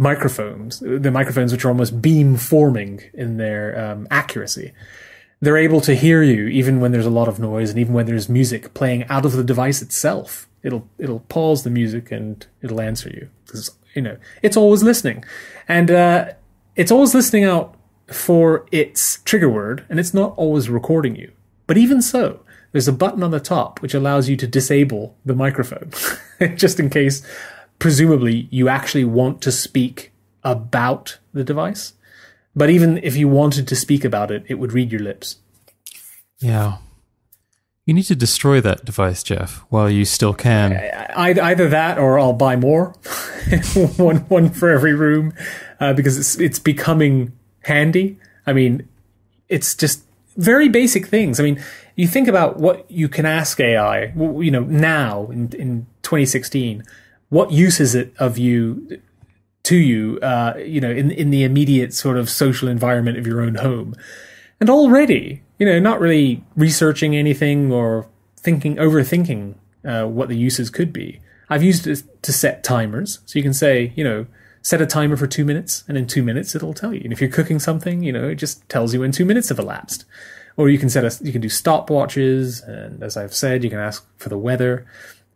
microphones the microphones which are almost beam forming in their um, accuracy they're able to hear you even when there's a lot of noise and even when there's music playing out of the device itself. It'll it'll pause the music and it'll answer you because you know it's always listening and uh, it's always listening out for its trigger word and it's not always recording you but even so there's a button on the top which allows you to disable the microphone (laughs) just in case presumably you actually want to speak about the device But even if you wanted to speak about it, it would read your lips. Yeah. You need to destroy that device, Jeff, while you still can. Either that or I'll buy more, (laughs) one one for every room, uh, because it's it's becoming handy. I mean, it's just very basic things. I mean, you think about what you can ask AI. You know, now in in 2016, what use is it of you to you? Uh, you know, in in the immediate sort of social environment of your own home, and already you know, not really researching anything or thinking, overthinking uh, what the uses could be. I've used it to set timers. So you can say, you know, set a timer for two minutes, and in two minutes it'll tell you. And if you're cooking something, you know, it just tells you when two minutes have elapsed. Or you can set a, you can do stopwatches, and as I've said, you can ask for the weather.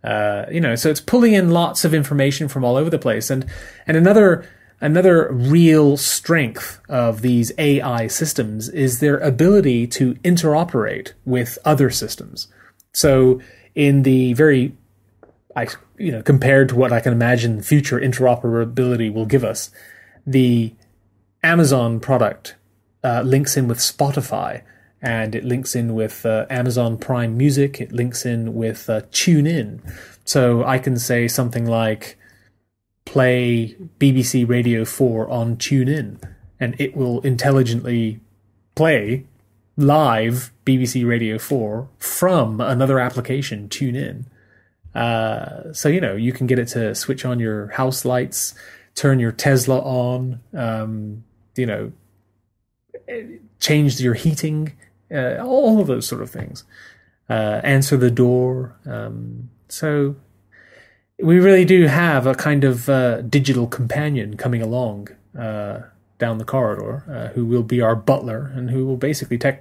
Uh, you know, so it's pulling in lots of information from all over the place. And and another Another real strength of these AI systems is their ability to interoperate with other systems. So, in the very, I, you know, compared to what I can imagine future interoperability will give us, the Amazon product uh, links in with Spotify and it links in with uh, Amazon Prime Music. It links in with uh, TuneIn. So I can say something like, play BBC Radio 4 on TuneIn, and it will intelligently play live BBC Radio 4 from another application, TuneIn. Uh, so, you know, you can get it to switch on your house lights, turn your Tesla on, um, you know, change your heating, uh, all of those sort of things. Uh, answer the door. Um, so, we really do have a kind of uh, digital companion coming along uh, down the corridor, uh, who will be our butler and who will basically take,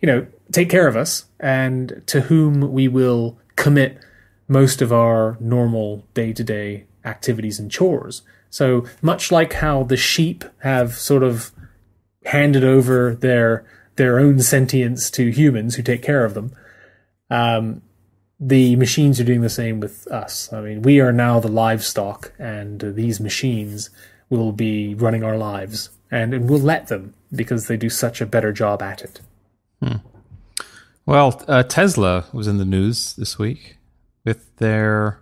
you know, take care of us, and to whom we will commit most of our normal day-to-day activities and chores. So much like how the sheep have sort of handed over their their own sentience to humans who take care of them. Um, the machines are doing the same with us. I mean, we are now the livestock, and uh, these machines will be running our lives, and, and we'll let them because they do such a better job at it. Hmm. Well, uh, Tesla was in the news this week with their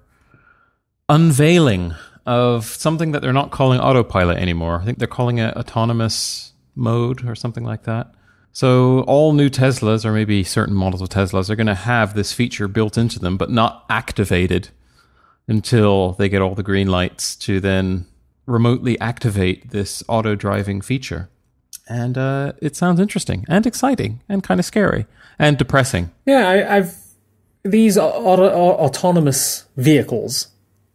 unveiling of something that they're not calling autopilot anymore. I think they're calling it autonomous mode or something like that. So all new Teslas, or maybe certain models of Teslas, are going to have this feature built into them, but not activated until they get all the green lights to then remotely activate this auto driving feature. And uh, it sounds interesting and exciting and kind of scary and depressing. Yeah, I, have these auto, autonomous vehicles.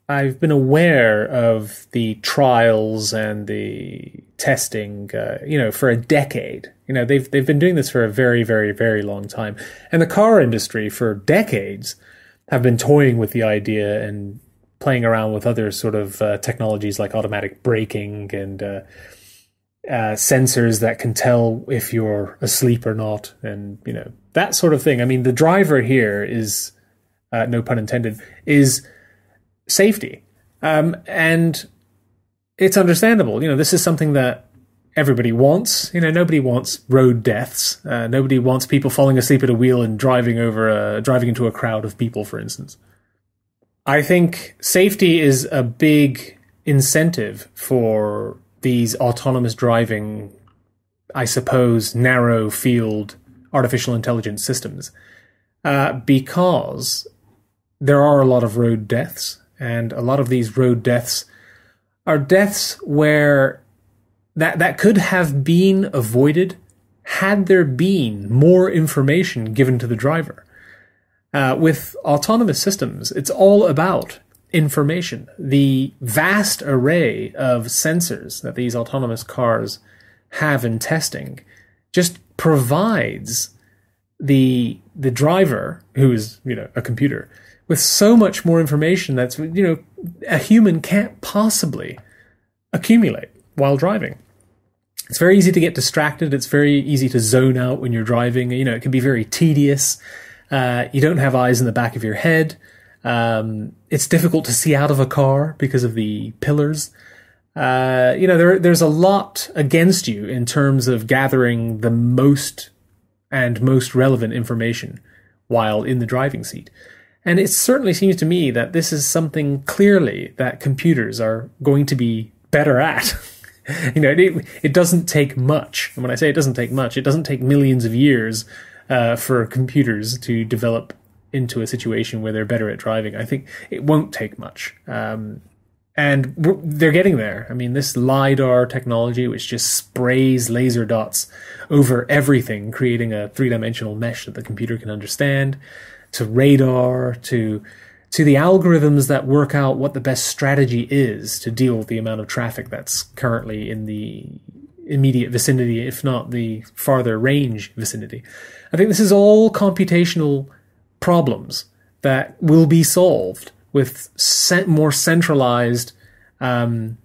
I've been aware of the trials and the testing, uh, you know, for a decade. You know, they've they've been doing this for a very, very, very long time, and the car industry for decades have been toying with the idea and playing around with other sort of uh, technologies like automatic braking and uh, uh, sensors that can tell if you're asleep or not, and you know that sort of thing. I mean, the driver here is, uh, no pun intended, is safety, um, and it's understandable. You know, this is something that everybody wants. You know, nobody wants road deaths. Uh, nobody wants people falling asleep at a wheel and driving over a, driving into a crowd of people, for instance. I think safety is a big incentive for these autonomous driving, I suppose, narrow field artificial intelligence systems, uh, because there are a lot of road deaths, and a lot of these road deaths are deaths where that that could have been avoided had there been more information given to the driver. Uh, with autonomous systems, it's all about information. The vast array of sensors that these autonomous cars have in testing just provides the the driver, who is you know a computer, with so much more information that's you know a human can't possibly accumulate while driving. It's very easy to get distracted. It's very easy to zone out when you're driving. You know, it can be very tedious. Uh, you don't have eyes in the back of your head. Um, it's difficult to see out of a car because of the pillars. uh, you know, there, there's a lot against you in terms of gathering the most and most relevant information while in the driving seat. And it certainly seems to me that this is something clearly that computers are going to be better at. (laughs) you know, it, it doesn't take much. And when I say it doesn't take much, it doesn't take millions of years uh, for computers to develop into a situation where they're better at driving. I think it won't take much. Um, and they're getting there. I mean, this LiDAR technology, which just sprays laser dots over everything, creating a three dimensional mesh that the computer can understand, to radar, to to the algorithms that work out what the best strategy is to deal with the amount of traffic that's currently in the immediate vicinity, if not the farther range vicinity. I think this is all computational problems that will be solved with more centralized um,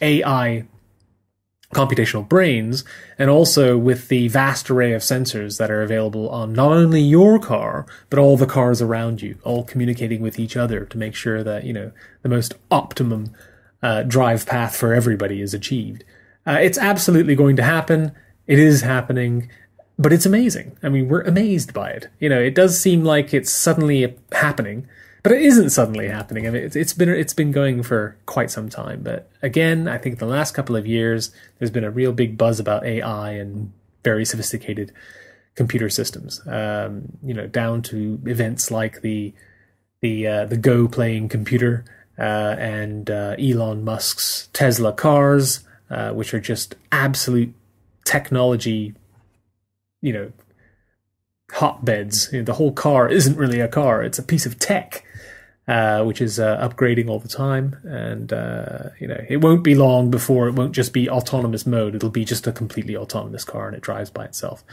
AI computational brains, and also with the vast array of sensors that are available on not only your car, but all the cars around you, all communicating with each other to make sure that, you know, the most optimum uh, drive path for everybody is achieved. Uh, it's absolutely going to happen. It is happening, but it's amazing. I mean, we're amazed by it. You know, it does seem like it's suddenly happening, but it isn't suddenly happening. I mean, it's, it's been it's been going for quite some time. But again, I think the last couple of years, there's been a real big buzz about AI and very sophisticated computer systems. Um, you know, down to events like the the uh, the Go playing computer uh, and uh, Elon Musk's Tesla cars, uh, which are just absolute technology. You know, hotbeds. You know, the whole car isn't really a car; it's a piece of tech uh, which is uh, upgrading all the time. And uh, you know, it won't be long before it won't just be autonomous mode. It'll be just a completely autonomous car, and it drives by itself.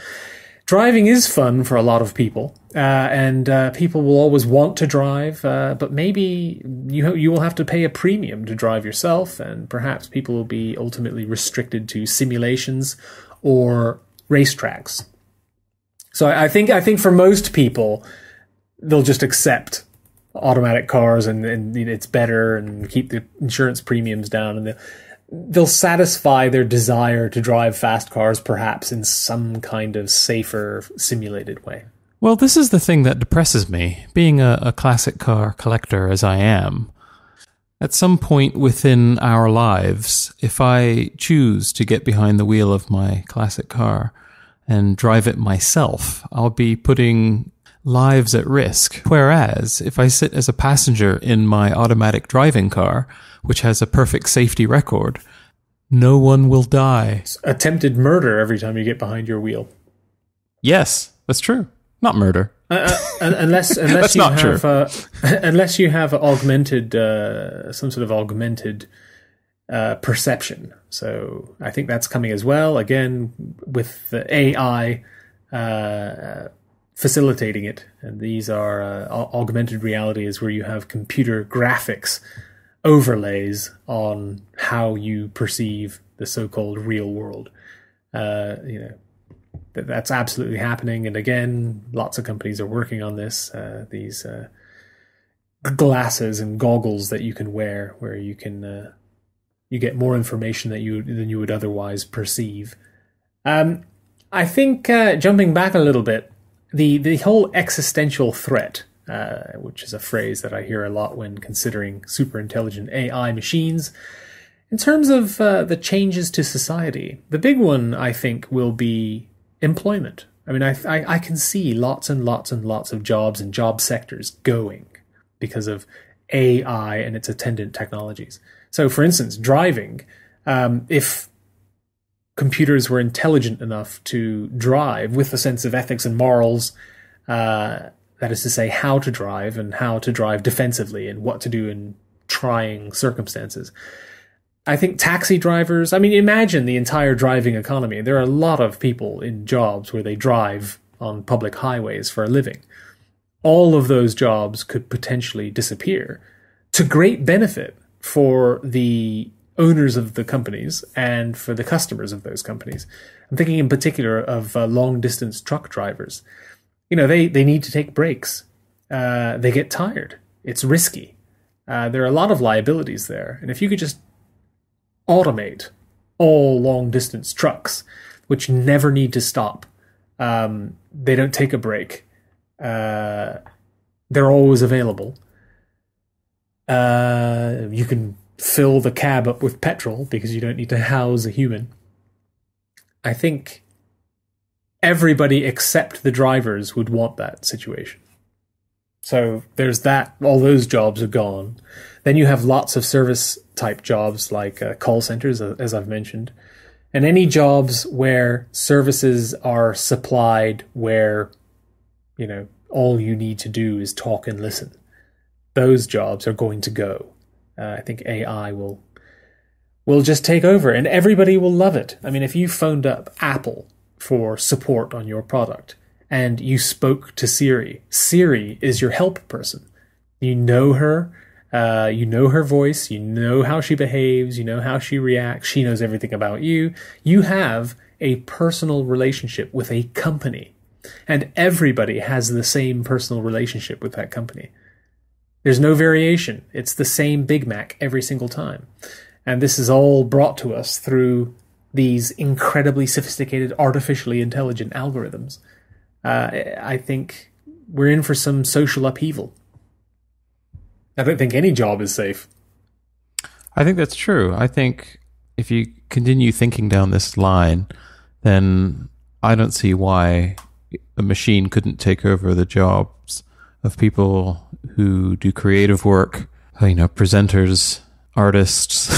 Driving is fun for a lot of people, uh, and uh, people will always want to drive. Uh, but maybe you you will have to pay a premium to drive yourself, and perhaps people will be ultimately restricted to simulations or racetracks. So I think I think for most people, they'll just accept automatic cars and, and it's better and keep the insurance premiums down and they'll, they'll satisfy their desire to drive fast cars perhaps in some kind of safer simulated way. Well, this is the thing that depresses me. Being a, a classic car collector as I am, at some point within our lives, if I choose to get behind the wheel of my classic car and drive it myself, I'll be putting lives at risk. Whereas if I sit as a passenger in my automatic driving car, which has a perfect safety record, no one will die. It's attempted murder every time you get behind your wheel. Yes, that's true. Not murder. Uh, uh, unless (laughs) unless you have uh, (laughs) unless you have augmented uh, some sort of augmented uh, perception. So I think that's coming as well. Again, with the AI uh, facilitating it. And these are uh, augmented realities where you have computer graphics overlays on how you perceive the so-called real world. Uh, you know, th- that's absolutely happening. And again, lots of companies are working on this. Uh, these uh, glasses and goggles that you can wear, where you can uh, you get more information that you than you would otherwise perceive. Um, I think uh, jumping back a little bit, the the whole existential threat, uh, which is a phrase that I hear a lot when considering super intelligent AI machines. In terms of uh, the changes to society, the big one I think will be employment. I mean, I, I, I can see lots and lots and lots of jobs and job sectors going because of AI and its attendant technologies. So, for instance, driving. Um, if computers were intelligent enough to drive with a sense of ethics and morals. Uh, that is to say, how to drive and how to drive defensively and what to do in trying circumstances. I think taxi drivers, I mean, imagine the entire driving economy. There are a lot of people in jobs where they drive on public highways for a living. All of those jobs could potentially disappear to great benefit for the owners of the companies and for the customers of those companies. I'm thinking in particular of uh, long distance truck drivers. You know, they, they need to take breaks. Uh, they get tired. It's risky. Uh, there are a lot of liabilities there. And if you could just automate all long distance trucks, which never need to stop. Um, they don't take a break. Uh, they're always available. Uh, you can fill the cab up with petrol because you don't need to house a human. I think everybody except the drivers would want that situation. So there's that. All those jobs are gone. Then you have lots of service type jobs like uh, call centers, uh, as I've mentioned, and any jobs where services are supplied where, you know, all you need to do is talk and listen. Those jobs are going to go. Uh, I think AI will will just take over, and everybody will love it. I mean, if you phoned up Apple for support on your product and you spoke to Siri, Siri is your help person. You know her. Uh, you know her voice. You know how she behaves. You know how she reacts. She knows everything about you. You have a personal relationship with a company, and everybody has the same personal relationship with that company. There's no variation. It's the same Big Mac every single time. And this is all brought to us through these incredibly sophisticated, artificially intelligent algorithms. Uh, I think we're in for some social upheaval. I don't think any job is safe. I think that's true. I think if you continue thinking down this line, then I don't see why a machine couldn't take over the jobs of people who do creative work, you know, presenters, artists,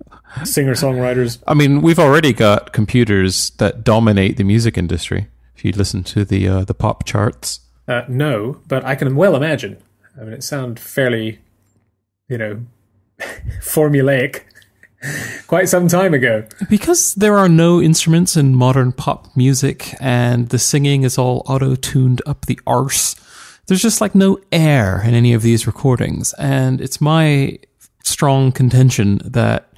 (laughs) singer songwriters. I mean, we've already got computers that dominate the music industry. If you listen to the uh, the pop charts, uh, no, but I can well imagine. I mean, it sounds fairly, you know, (laughs) formulaic. (laughs) Quite some time ago. Because there are no instruments in modern pop music and the singing is all auto tuned up the arse, there's just like no air in any of these recordings. And it's my strong contention that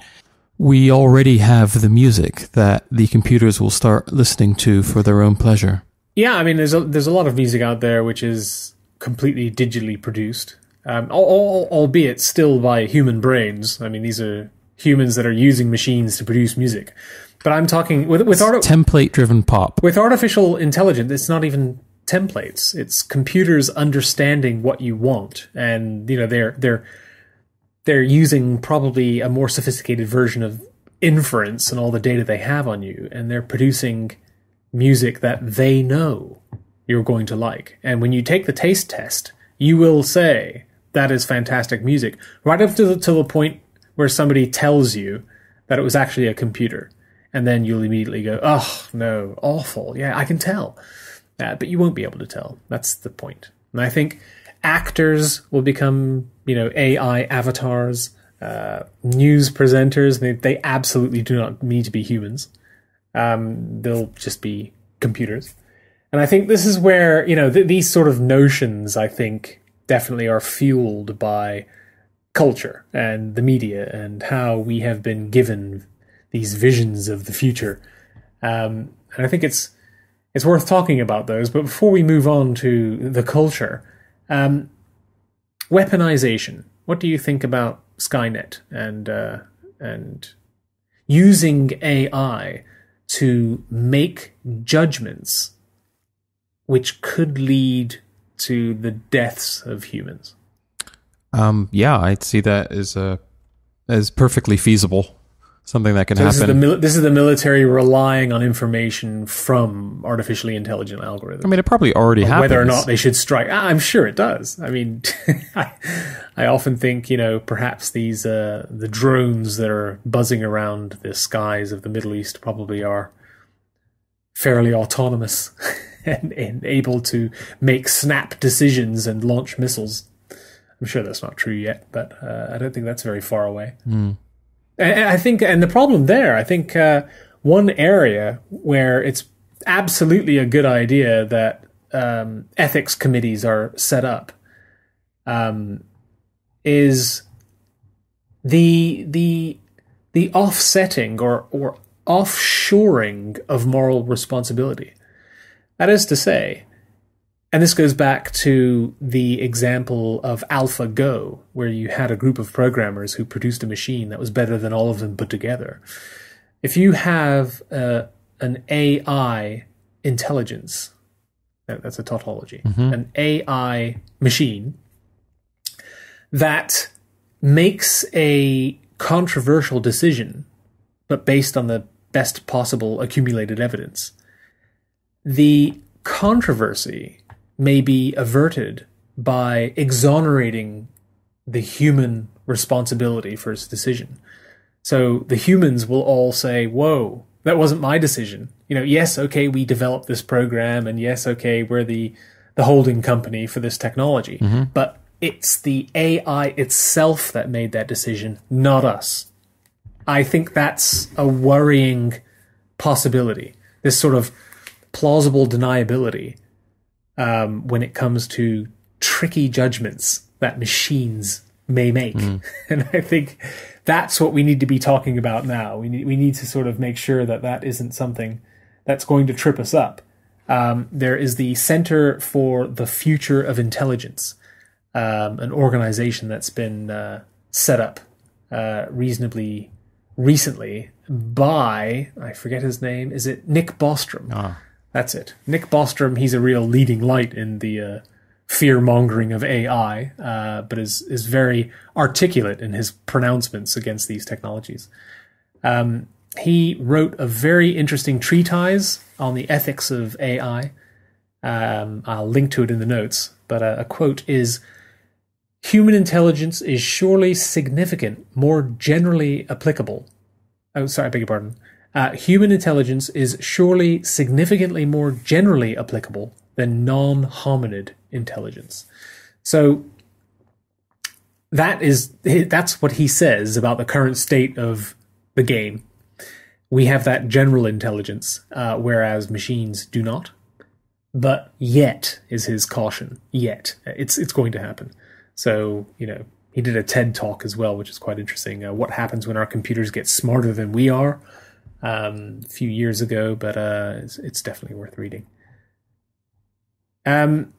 we already have the music that the computers will start listening to for their own pleasure. Yeah, I mean, there's a, there's a lot of music out there which is completely digitally produced, um, albeit still by human brains. I mean, these are humans that are using machines to produce music. But I'm talking with with art- template driven pop. With artificial intelligence, it's not even templates. It's computers understanding what you want, and you know they're they're they're using probably a more sophisticated version of inference and all the data they have on you, and they're producing music that they know you're going to like. And when you take the taste test, you will say that is fantastic music, right up to the, to the point where somebody tells you that it was actually a computer. And then you'll immediately go, oh, no, awful. Yeah, I can tell. Uh, but you won't be able to tell. That's the point. And I think actors will become, you know, AI avatars. Uh, news presenters, they, they absolutely do not need to be humans. Um, they'll just be computers. And I think this is where, you know, th- these sort of notions, I think, definitely are fueled by culture and the media and how we have been given these visions of the future. Um, and I think it's it's worth talking about those. But before we move on to the culture, um, weaponization. What do you think about Skynet and uh, and using AI to make judgments which could lead to the deaths of humans? Um, yeah, I'd see that as a as perfectly feasible something that can so happen. This is, mil- this is, the military relying on information from artificially intelligent algorithms. I mean, it probably already happens. Whether or not they should strike, I'm sure it does. I mean, (laughs) I, I, often think, you know, perhaps these uh, the drones that are buzzing around the skies of the Middle East probably are fairly autonomous (laughs) and, and able to make snap decisions and launch missiles. I'm sure that's not true yet, but uh, I don't think that's very far away. Mm. And I think, and the problem there, I think uh, one area where it's absolutely a good idea that um, ethics committees are set up um, is the the the offsetting or or offshoring of moral responsibility. That is to say, And this goes back to the example of AlphaGo, where you had a group of programmers who produced a machine that was better than all of them put together. If you have uh, an AI intelligence, that's a tautology, an AI machine that makes a controversial decision, but based on the best possible accumulated evidence, the controversy may be averted by exonerating the human responsibility for its decision. So the humans will all say, Whoa, that wasn't my decision. You know, yes, okay, we developed this program, and yes, okay, we're the, the holding company for this technology. Mm-hmm. But it's the AI itself that made that decision, not us. I think that's a worrying possibility. This sort of plausible deniability um, when it comes to tricky judgments that machines may make. (laughs) And I think that's what we need to be talking about now. We need, we need to sort of make sure that that isn't something that's going to trip us up. Um, there is the Center for the Future of Intelligence, um, an organization that's been uh, set up uh, reasonably recently by, I forget his name, is it Nick Bostrom? That's it. Nick Bostrom, he's a real leading light in the uh, fear mongering of AI, uh, but is, is very articulate in his pronouncements against these technologies. Um, he wrote a very interesting treatise on the ethics of AI. Um, I'll link to it in the notes, but uh, a quote is Human intelligence is surely significant, more generally applicable. Oh, sorry, I beg your pardon. Uh, human intelligence is surely significantly more generally applicable than non hominid intelligence. So that is that's what he says about the current state of the game. We have that general intelligence, uh, whereas machines do not. But yet is his caution. Yet it's it's going to happen. So you know he did a TED talk as well, which is quite interesting. Uh, what happens when our computers get smarter than we are? Um, a few years ago, but uh, it's, it's definitely worth reading. Um,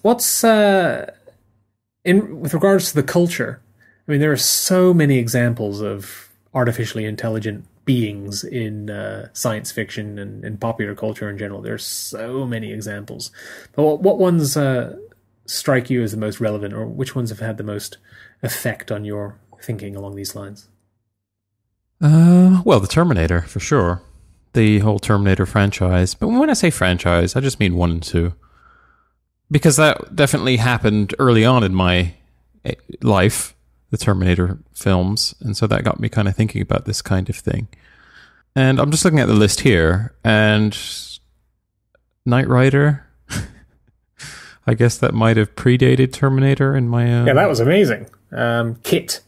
what's uh, in with regards to the culture? I mean, there are so many examples of artificially intelligent beings in uh, science fiction and, and popular culture in general. There's so many examples. But what, what ones uh, strike you as the most relevant, or which ones have had the most effect on your thinking along these lines? Uh, well, the Terminator for sure. The whole Terminator franchise. But when I say franchise, I just mean one and two. Because that definitely happened early on in my eh, life, the Terminator films. And so that got me kind of thinking about this kind of thing. And I'm just looking at the list here, and Knight Rider. (laughs) I guess that might have predated Terminator in my. Uh, Yeah, that was amazing. Um, KITT,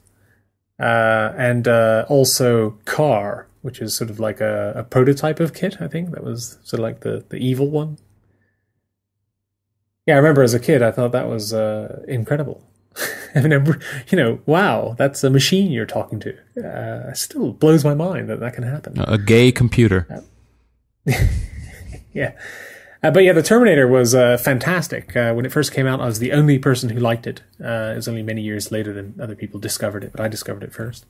uh, and uh, also KARR, which is sort of like a, a prototype of KITT. I think that was sort of like the the evil one. Yeah, I remember as a kid, I thought that was uh, incredible. (laughs) I mean, you know, wow, that's a machine you're talking to. Uh, still blows my mind that that can happen. a gay computer. (laughs) Yeah. Uh, but yeah, the Terminator was uh, fantastic. Uh, when it first came out, I was the only person who liked it. Uh, it was only many years later than other people discovered it, but I discovered it first.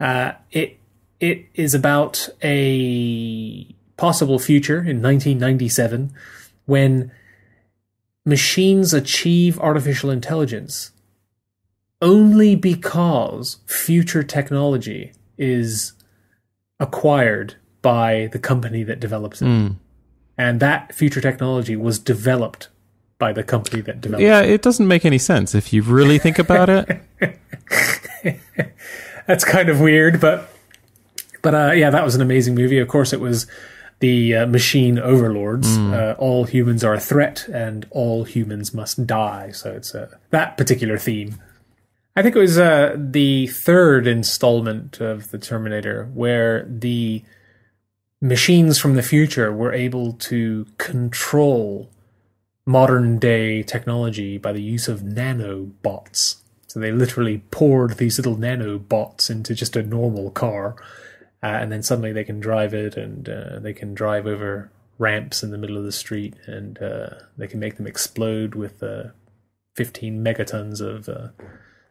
Uh, it it is about a possible future in 1997 when machines achieve artificial intelligence only because future technology is acquired by the company that develops it and that future technology was developed by the company that developed Yeah, it doesn't make any sense if you really think about it. (laughs) That's kind of weird, but but uh, yeah, that was an amazing movie. Of course, it was the uh, machine overlords. Uh, all humans are a threat, and all humans must die. So it's uh, that particular theme. I think it was uh, the third installment of the Terminator where the machines from the future were able to control modern day technology by the use of nanobots. So they literally poured these little nanobots into just a normal car, uh, and then suddenly they can drive it and uh, they can drive over ramps in the middle of the street, and uh, they can make them explode with uh, 15 megatons of uh,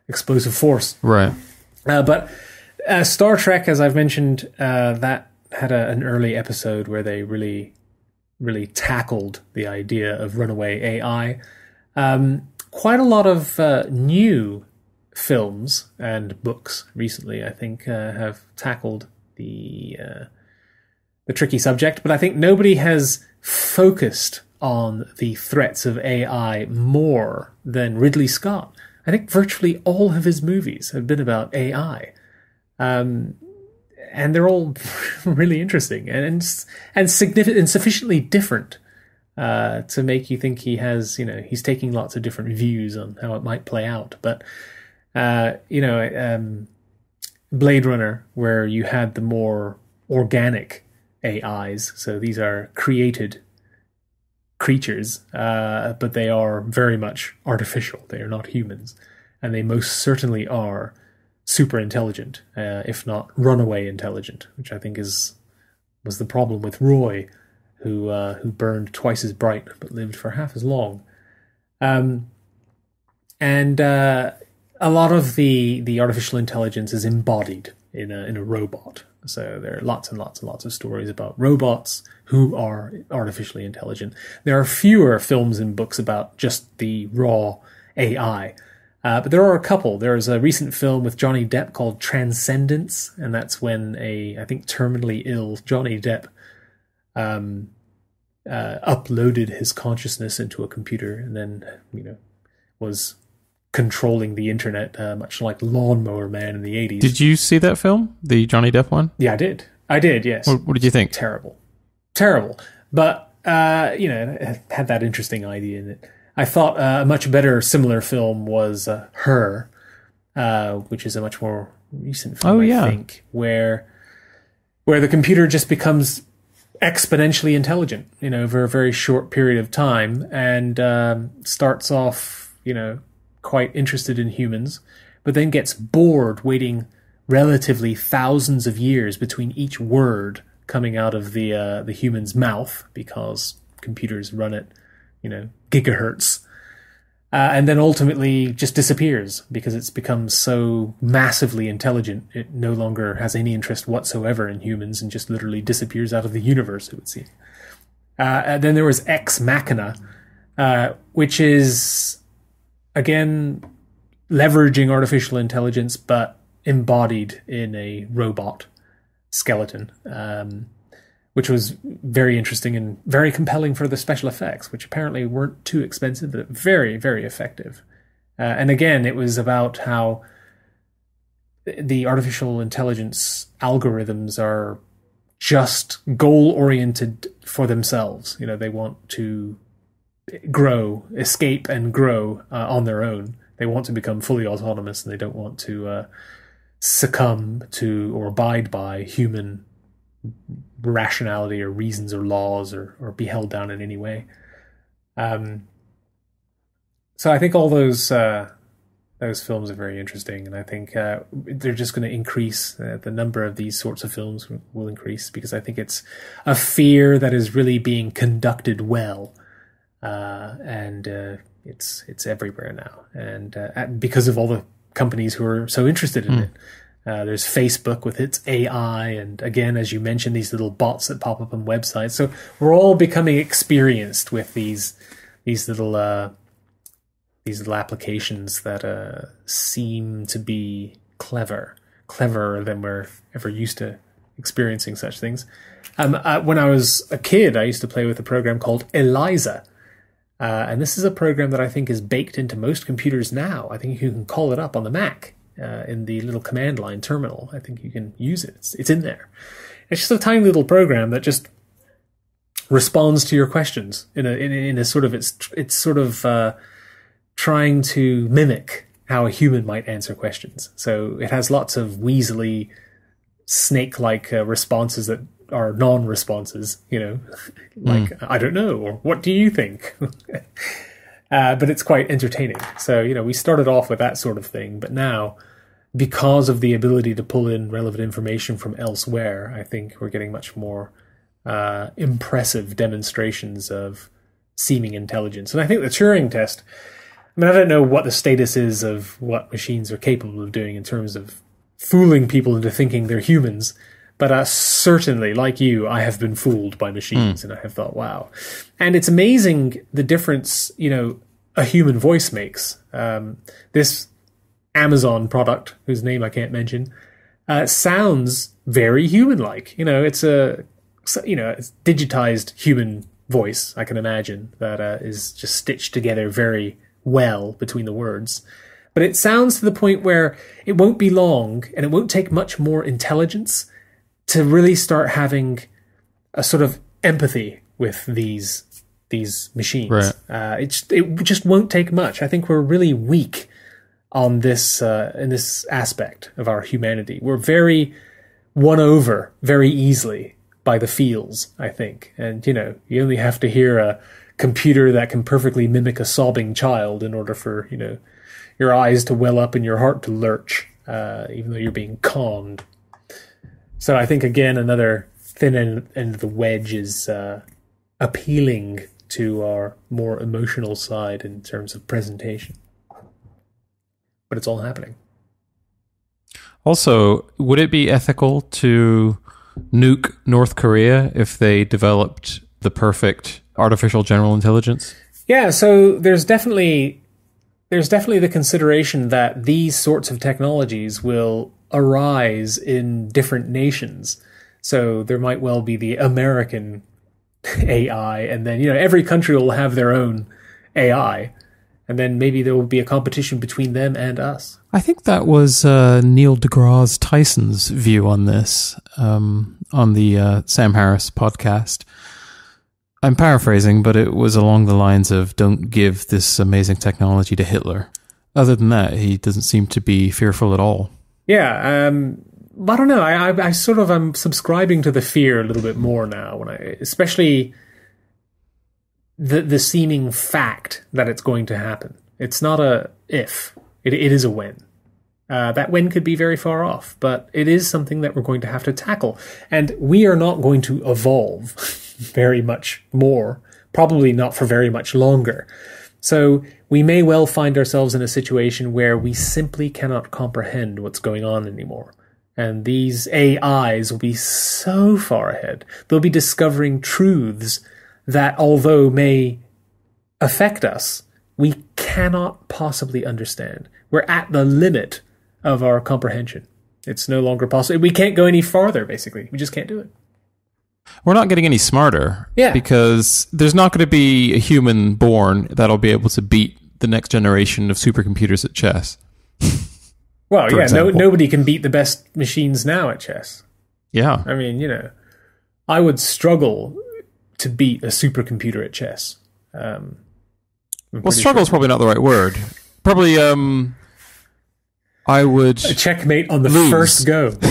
explosive force. Right. Uh, but uh, Star Trek, as I've mentioned, uh, that had a, an early episode where they really, really tackled the idea of runaway AI. Um, quite a lot of uh, new films and books recently, I think, uh, have tackled the uh, the tricky subject. But I think nobody has focused on the threats of AI more than Ridley Scott. I think virtually all of his movies have been about AI. Um, and they're all (laughs) really interesting and and significant and sufficiently different uh, to make you think he has you know he's taking lots of different views on how it might play out. But uh, you know, um, Blade Runner, where you had the more organic AIs, so these are created creatures, uh, but they are very much artificial. They are not humans, and they most certainly are super intelligent, uh, if not runaway intelligent, which I think is was the problem with Roy, who uh, who burned twice as bright but lived for half as long. Um, and uh, a lot of the the artificial intelligence is embodied in a in a robot. So there are lots and lots and lots of stories about robots who are artificially intelligent. There are fewer films and books about just the raw AI. Uh, but there are a couple. There's a recent film with Johnny Depp called Transcendence, and that's when a, I think, terminally ill Johnny Depp um, uh, uploaded his consciousness into a computer and then, you know, was controlling the internet, uh, much like Lawnmower Man in the 80s. Did you see that film, the Johnny Depp one? Yeah, I did. I did, yes. What, what did you think? Terrible. Terrible. But, uh, you know, it had that interesting idea in it. I thought uh, a much better similar film was uh, Her, uh, which is a much more recent film, Oh, I yeah. think, where where the computer just becomes exponentially intelligent, you know, over a very short period of time, and um, starts off, you know, quite interested in humans, but then gets bored waiting relatively thousands of years between each word coming out of the uh, the human's mouth because computers run at you know gigahertz. Uh, and then ultimately just disappears because it's become so massively intelligent it no longer has any interest whatsoever in humans and just literally disappears out of the universe it would seem. Uh, then there was ex machina uh, which is again leveraging artificial intelligence but embodied in a robot skeleton. Um, which was very interesting and very compelling for the special effects, which apparently weren't too expensive, but very, very effective. Uh, and again, it was about how the artificial intelligence algorithms are just goal oriented for themselves. You know, they want to grow, escape, and grow uh, on their own. They want to become fully autonomous, and they don't want to uh, succumb to or abide by human rationality or reasons or laws or, or be held down in any way. Um, so I think all those uh, those films are very interesting, and I think uh, they're just going to increase. Uh, the number of these sorts of films will increase because I think it's a fear that is really being conducted well, uh, and uh, it's it's everywhere now, and uh, because of all the companies who are so interested in it. Uh, there's Facebook with its AI, and again, as you mentioned, these little bots that pop up on websites. So we're all becoming experienced with these these little uh, these little applications that uh, seem to be clever, cleverer than we're ever used to experiencing such things. Um, uh, when I was a kid, I used to play with a program called Eliza. Uh, and this is a program that I think is baked into most computers now. I think you can call it up on the Mac uh, in the little command line terminal. I think you can use it. It's, it's in there. It's just a tiny little program that just responds to your questions in a in, in a sort of it's it's sort of uh, trying to mimic how a human might answer questions. So it has lots of weaselly, snake-like uh, responses that are non-responses. You know, (laughs) like I don't know or what do you think. (laughs) uh, but it's quite entertaining. So you know, we started off with that sort of thing, but now because of the ability to pull in relevant information from elsewhere, I think we're getting much more uh, impressive demonstrations of seeming intelligence. And I think the Turing test. I mean, I don't know what the status is of what machines are capable of doing in terms of fooling people into thinking they're humans. But uh, certainly, like you, I have been fooled by machines, mm. and I have thought, "Wow!" And it's amazing the difference, you know, a human voice makes. Um, this Amazon product, whose name I can't mention, uh, sounds very human-like. You know, it's a you know it's digitized human voice. I can imagine that uh, is just stitched together very well between the words. But it sounds to the point where it won't be long, and it won't take much more intelligence to really start having a sort of empathy with these these machines. Right. Uh, it it just won't take much. I think we're really weak on this uh, in this aspect of our humanity. We're very won over very easily by the feels. I think, and you know, you only have to hear a computer that can perfectly mimic a sobbing child in order for you know your eyes to well up and your heart to lurch, uh, even though you're being conned. So I think again another thin end, end of the wedge is uh, appealing to our more emotional side in terms of presentation. But it's all happening. Also, would it be ethical to nuke North Korea if they developed the perfect artificial general intelligence? Yeah, so there's definitely there's definitely the consideration that these sorts of technologies will arise in different nations. So there might well be the American AI, and then you know every country will have their own AI, and then maybe there will be a competition between them and us. I think that was uh, Neil deGrasse Tyson's view on this um, on the uh, Sam Harris podcast. I'm paraphrasing, but it was along the lines of "Don't give this amazing technology to Hitler." Other than that, he doesn't seem to be fearful at all. Yeah, um, I don't know. I, I, I sort of am subscribing to the fear a little bit more now, when I, especially the the seeming fact that it's going to happen. It's not a if; it, it is a when. Uh, that when could be very far off, but it is something that we're going to have to tackle, and we are not going to evolve (laughs) very much more. Probably not for very much longer. So we may well find ourselves in a situation where we simply cannot comprehend what's going on anymore. And these AIs will be so far ahead. They'll be discovering truths that, although may affect us, we cannot possibly understand. We're at the limit of our comprehension. It's no longer possible. We can't go any farther, basically. We just can't do it. We're not getting any smarter. Yeah. Because there's not going to be a human born that'll be able to beat the next generation of supercomputers at chess. (laughs) Well, yeah, no, nobody can beat the best machines now at chess. Yeah. I mean, you know, I would struggle to beat a supercomputer at chess. Um, well, struggle sure. is probably not the right word. Probably, um, I would a checkmate on the lose. first go. (laughs)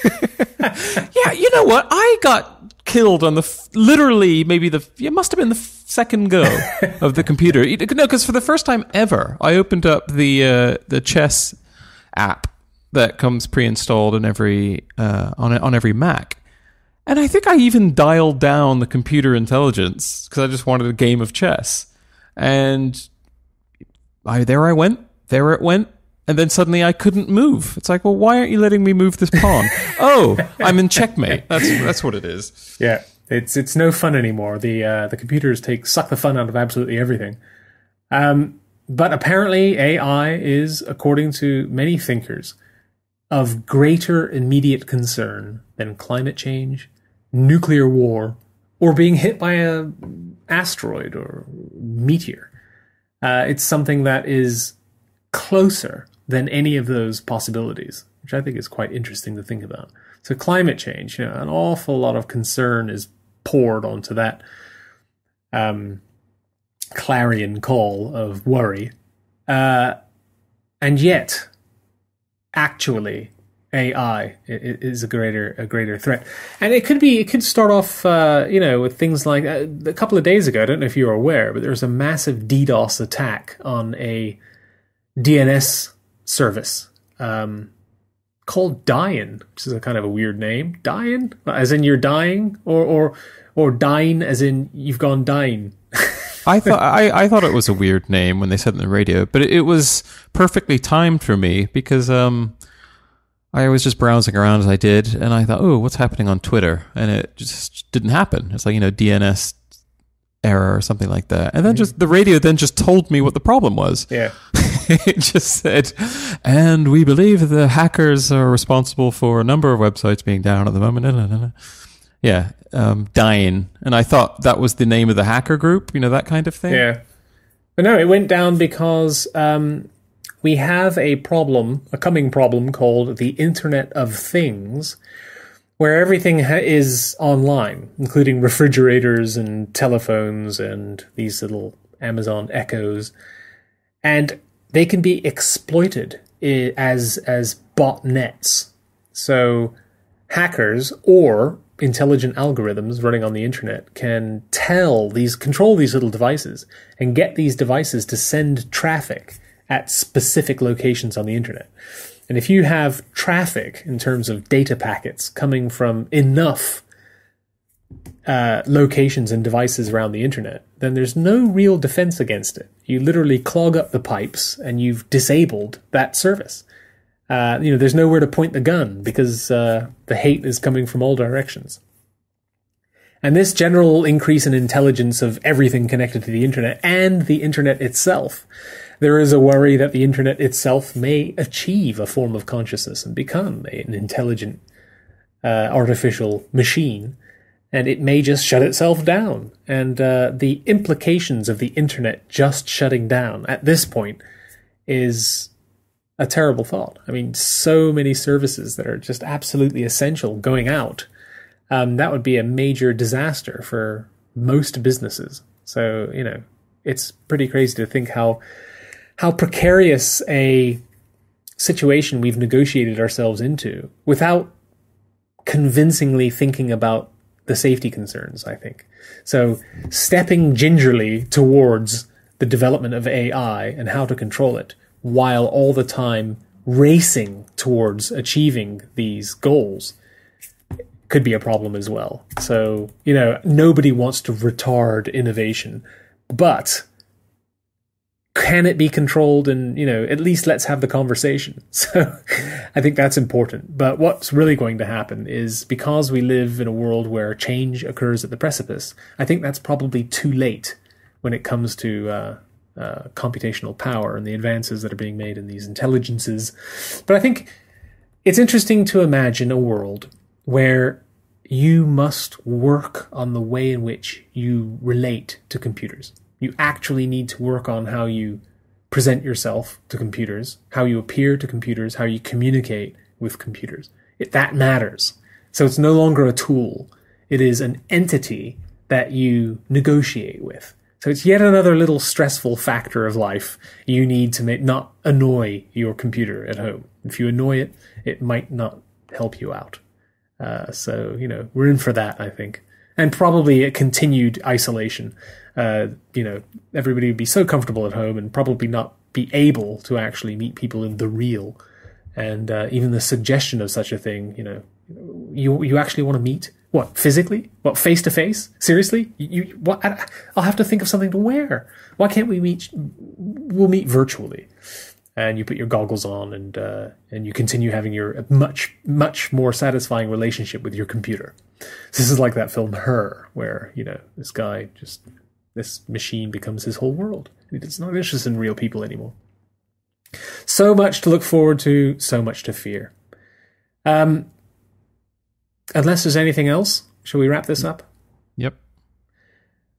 (laughs) yeah, you know what? I got killed on the f- literally maybe the it must have been the f- second go (laughs) of the computer. No, because for the first time ever, I opened up the uh, the chess app that comes pre-installed in every uh, on on every Mac. And I think I even dialed down the computer intelligence because I just wanted a game of chess. And I there I went, there it went, and then suddenly I couldn't move. It's like, well, why aren't you letting me move this pawn? (laughs) oh, I'm in checkmate. That's that's what it is. Yeah, it's it's no fun anymore. The uh, the computers take suck the fun out of absolutely everything. Um, but apparently, AI is, according to many thinkers, of greater immediate concern than climate change, nuclear war, or being hit by a asteroid or meteor. Uh, it's something that is closer than any of those possibilities, which I think is quite interesting to think about. So climate change, you know, an awful lot of concern is poured onto that um, clarion call of worry. Uh, and yet, actually, AI is a greater a greater threat, and it could be it could start off uh, you know with things like uh, a couple of days ago. I don't know if you're aware, but there was a massive DDoS attack on a DNS service um, called Dyn, which is a kind of a weird name. Dying, as in you're dying, or or or dying, as in you've gone dying. I thought I, I thought it was a weird name when they said it on the radio, but it, it was perfectly timed for me because um, I was just browsing around as I did, and I thought, oh, what's happening on Twitter? And it just didn't happen. It's like you know DNS error or something like that, and then just the radio then just told me what the problem was. Yeah. (laughs) it just said, and we believe the hackers are responsible for a number of websites being down at the moment. Yeah, um, dying, and I thought that was the name of the hacker group. You know that kind of thing. Yeah. But no, it went down because um, we have a problem, a coming problem called the Internet of Things, where everything is online, including refrigerators and telephones and these little Amazon Echoes, and they can be exploited as as botnets. So hackers or intelligent algorithms running on the internet can tell these control these little devices and get these devices to send traffic at specific locations on the internet. And if you have traffic in terms of data packets coming from enough uh, locations and devices around the internet, then there's no real defense against it. You literally clog up the pipes and you've disabled that service. Uh, you know, there's nowhere to point the gun because uh, the hate is coming from all directions. And this general increase in intelligence of everything connected to the internet and the internet itself, there is a worry that the internet itself may achieve a form of consciousness and become an intelligent uh, artificial machine, and it may just shut itself down. And uh, the implications of the internet just shutting down at this point is a terrible thought. I mean, so many services that are just absolutely essential going out. Um, that would be a major disaster for most businesses. So you know, it's pretty crazy to think how how precarious a situation we've negotiated ourselves into without convincingly thinking about the safety concerns. I think so. Stepping gingerly towards the development of AI and how to control it while all the time racing towards achieving these goals could be a problem as well. So, you know, nobody wants to retard innovation, but can it be controlled and, you know, at least let's have the conversation. (laughs) So I think that's important. But what's really going to happen is because we live in a world where change occurs at the precipice, I think that's probably too late when it comes to uh, uh, computational power and the advances that are being made in these intelligences. But I think it's interesting to imagine a world where you must work on the way in which you relate to computers. You actually need to work on how you present yourself to computers, how you appear to computers, how you communicate with computers. It, that matters. So it's no longer a tool. It is an entity that you negotiate with. So it's yet another little stressful factor of life you need to make, not annoy your computer at home. If you annoy it, it might not help you out. Uh, so, you know, we're in for that, I think. And probably a continued isolation. Uh, you know, everybody would be so comfortable at home and probably not be able to actually meet people in the real. And uh, even the suggestion of such a thing, you know, you you actually want to meet what physically? What face to face? Seriously? You, you what? I, will have to think of something to wear. Why can't we meet? We'll meet virtually, and you put your goggles on, and uh, and you continue having your much much more satisfying relationship with your computer. This is like that film Her, where you know this guy just this machine becomes his whole world. It's not interested in real people anymore. So much to look forward to, so much to fear. Um, unless there's anything else, shall we wrap this up? Yep.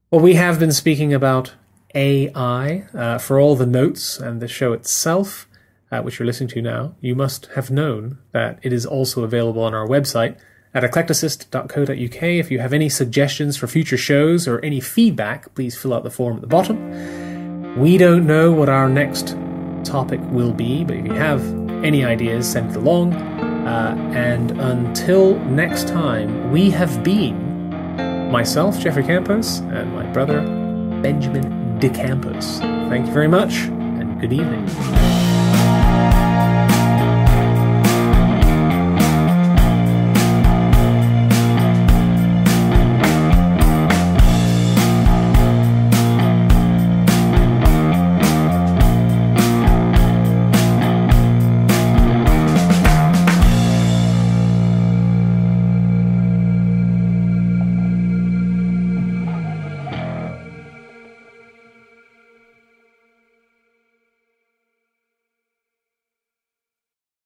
Well, we have been speaking about AI uh, for all the notes and the show itself, uh, which you're listening to now. You must have known that it is also available on our website at eclecticist.co.uk. If you have any suggestions for future shows or any feedback, please fill out the form at the bottom. We don't know what our next topic will be, but if you have any ideas, send it along. Uh, and until next time, we have been myself, Jeffrey Campos, and my brother, Benjamin DeCampos. Thank you very much, and good evening.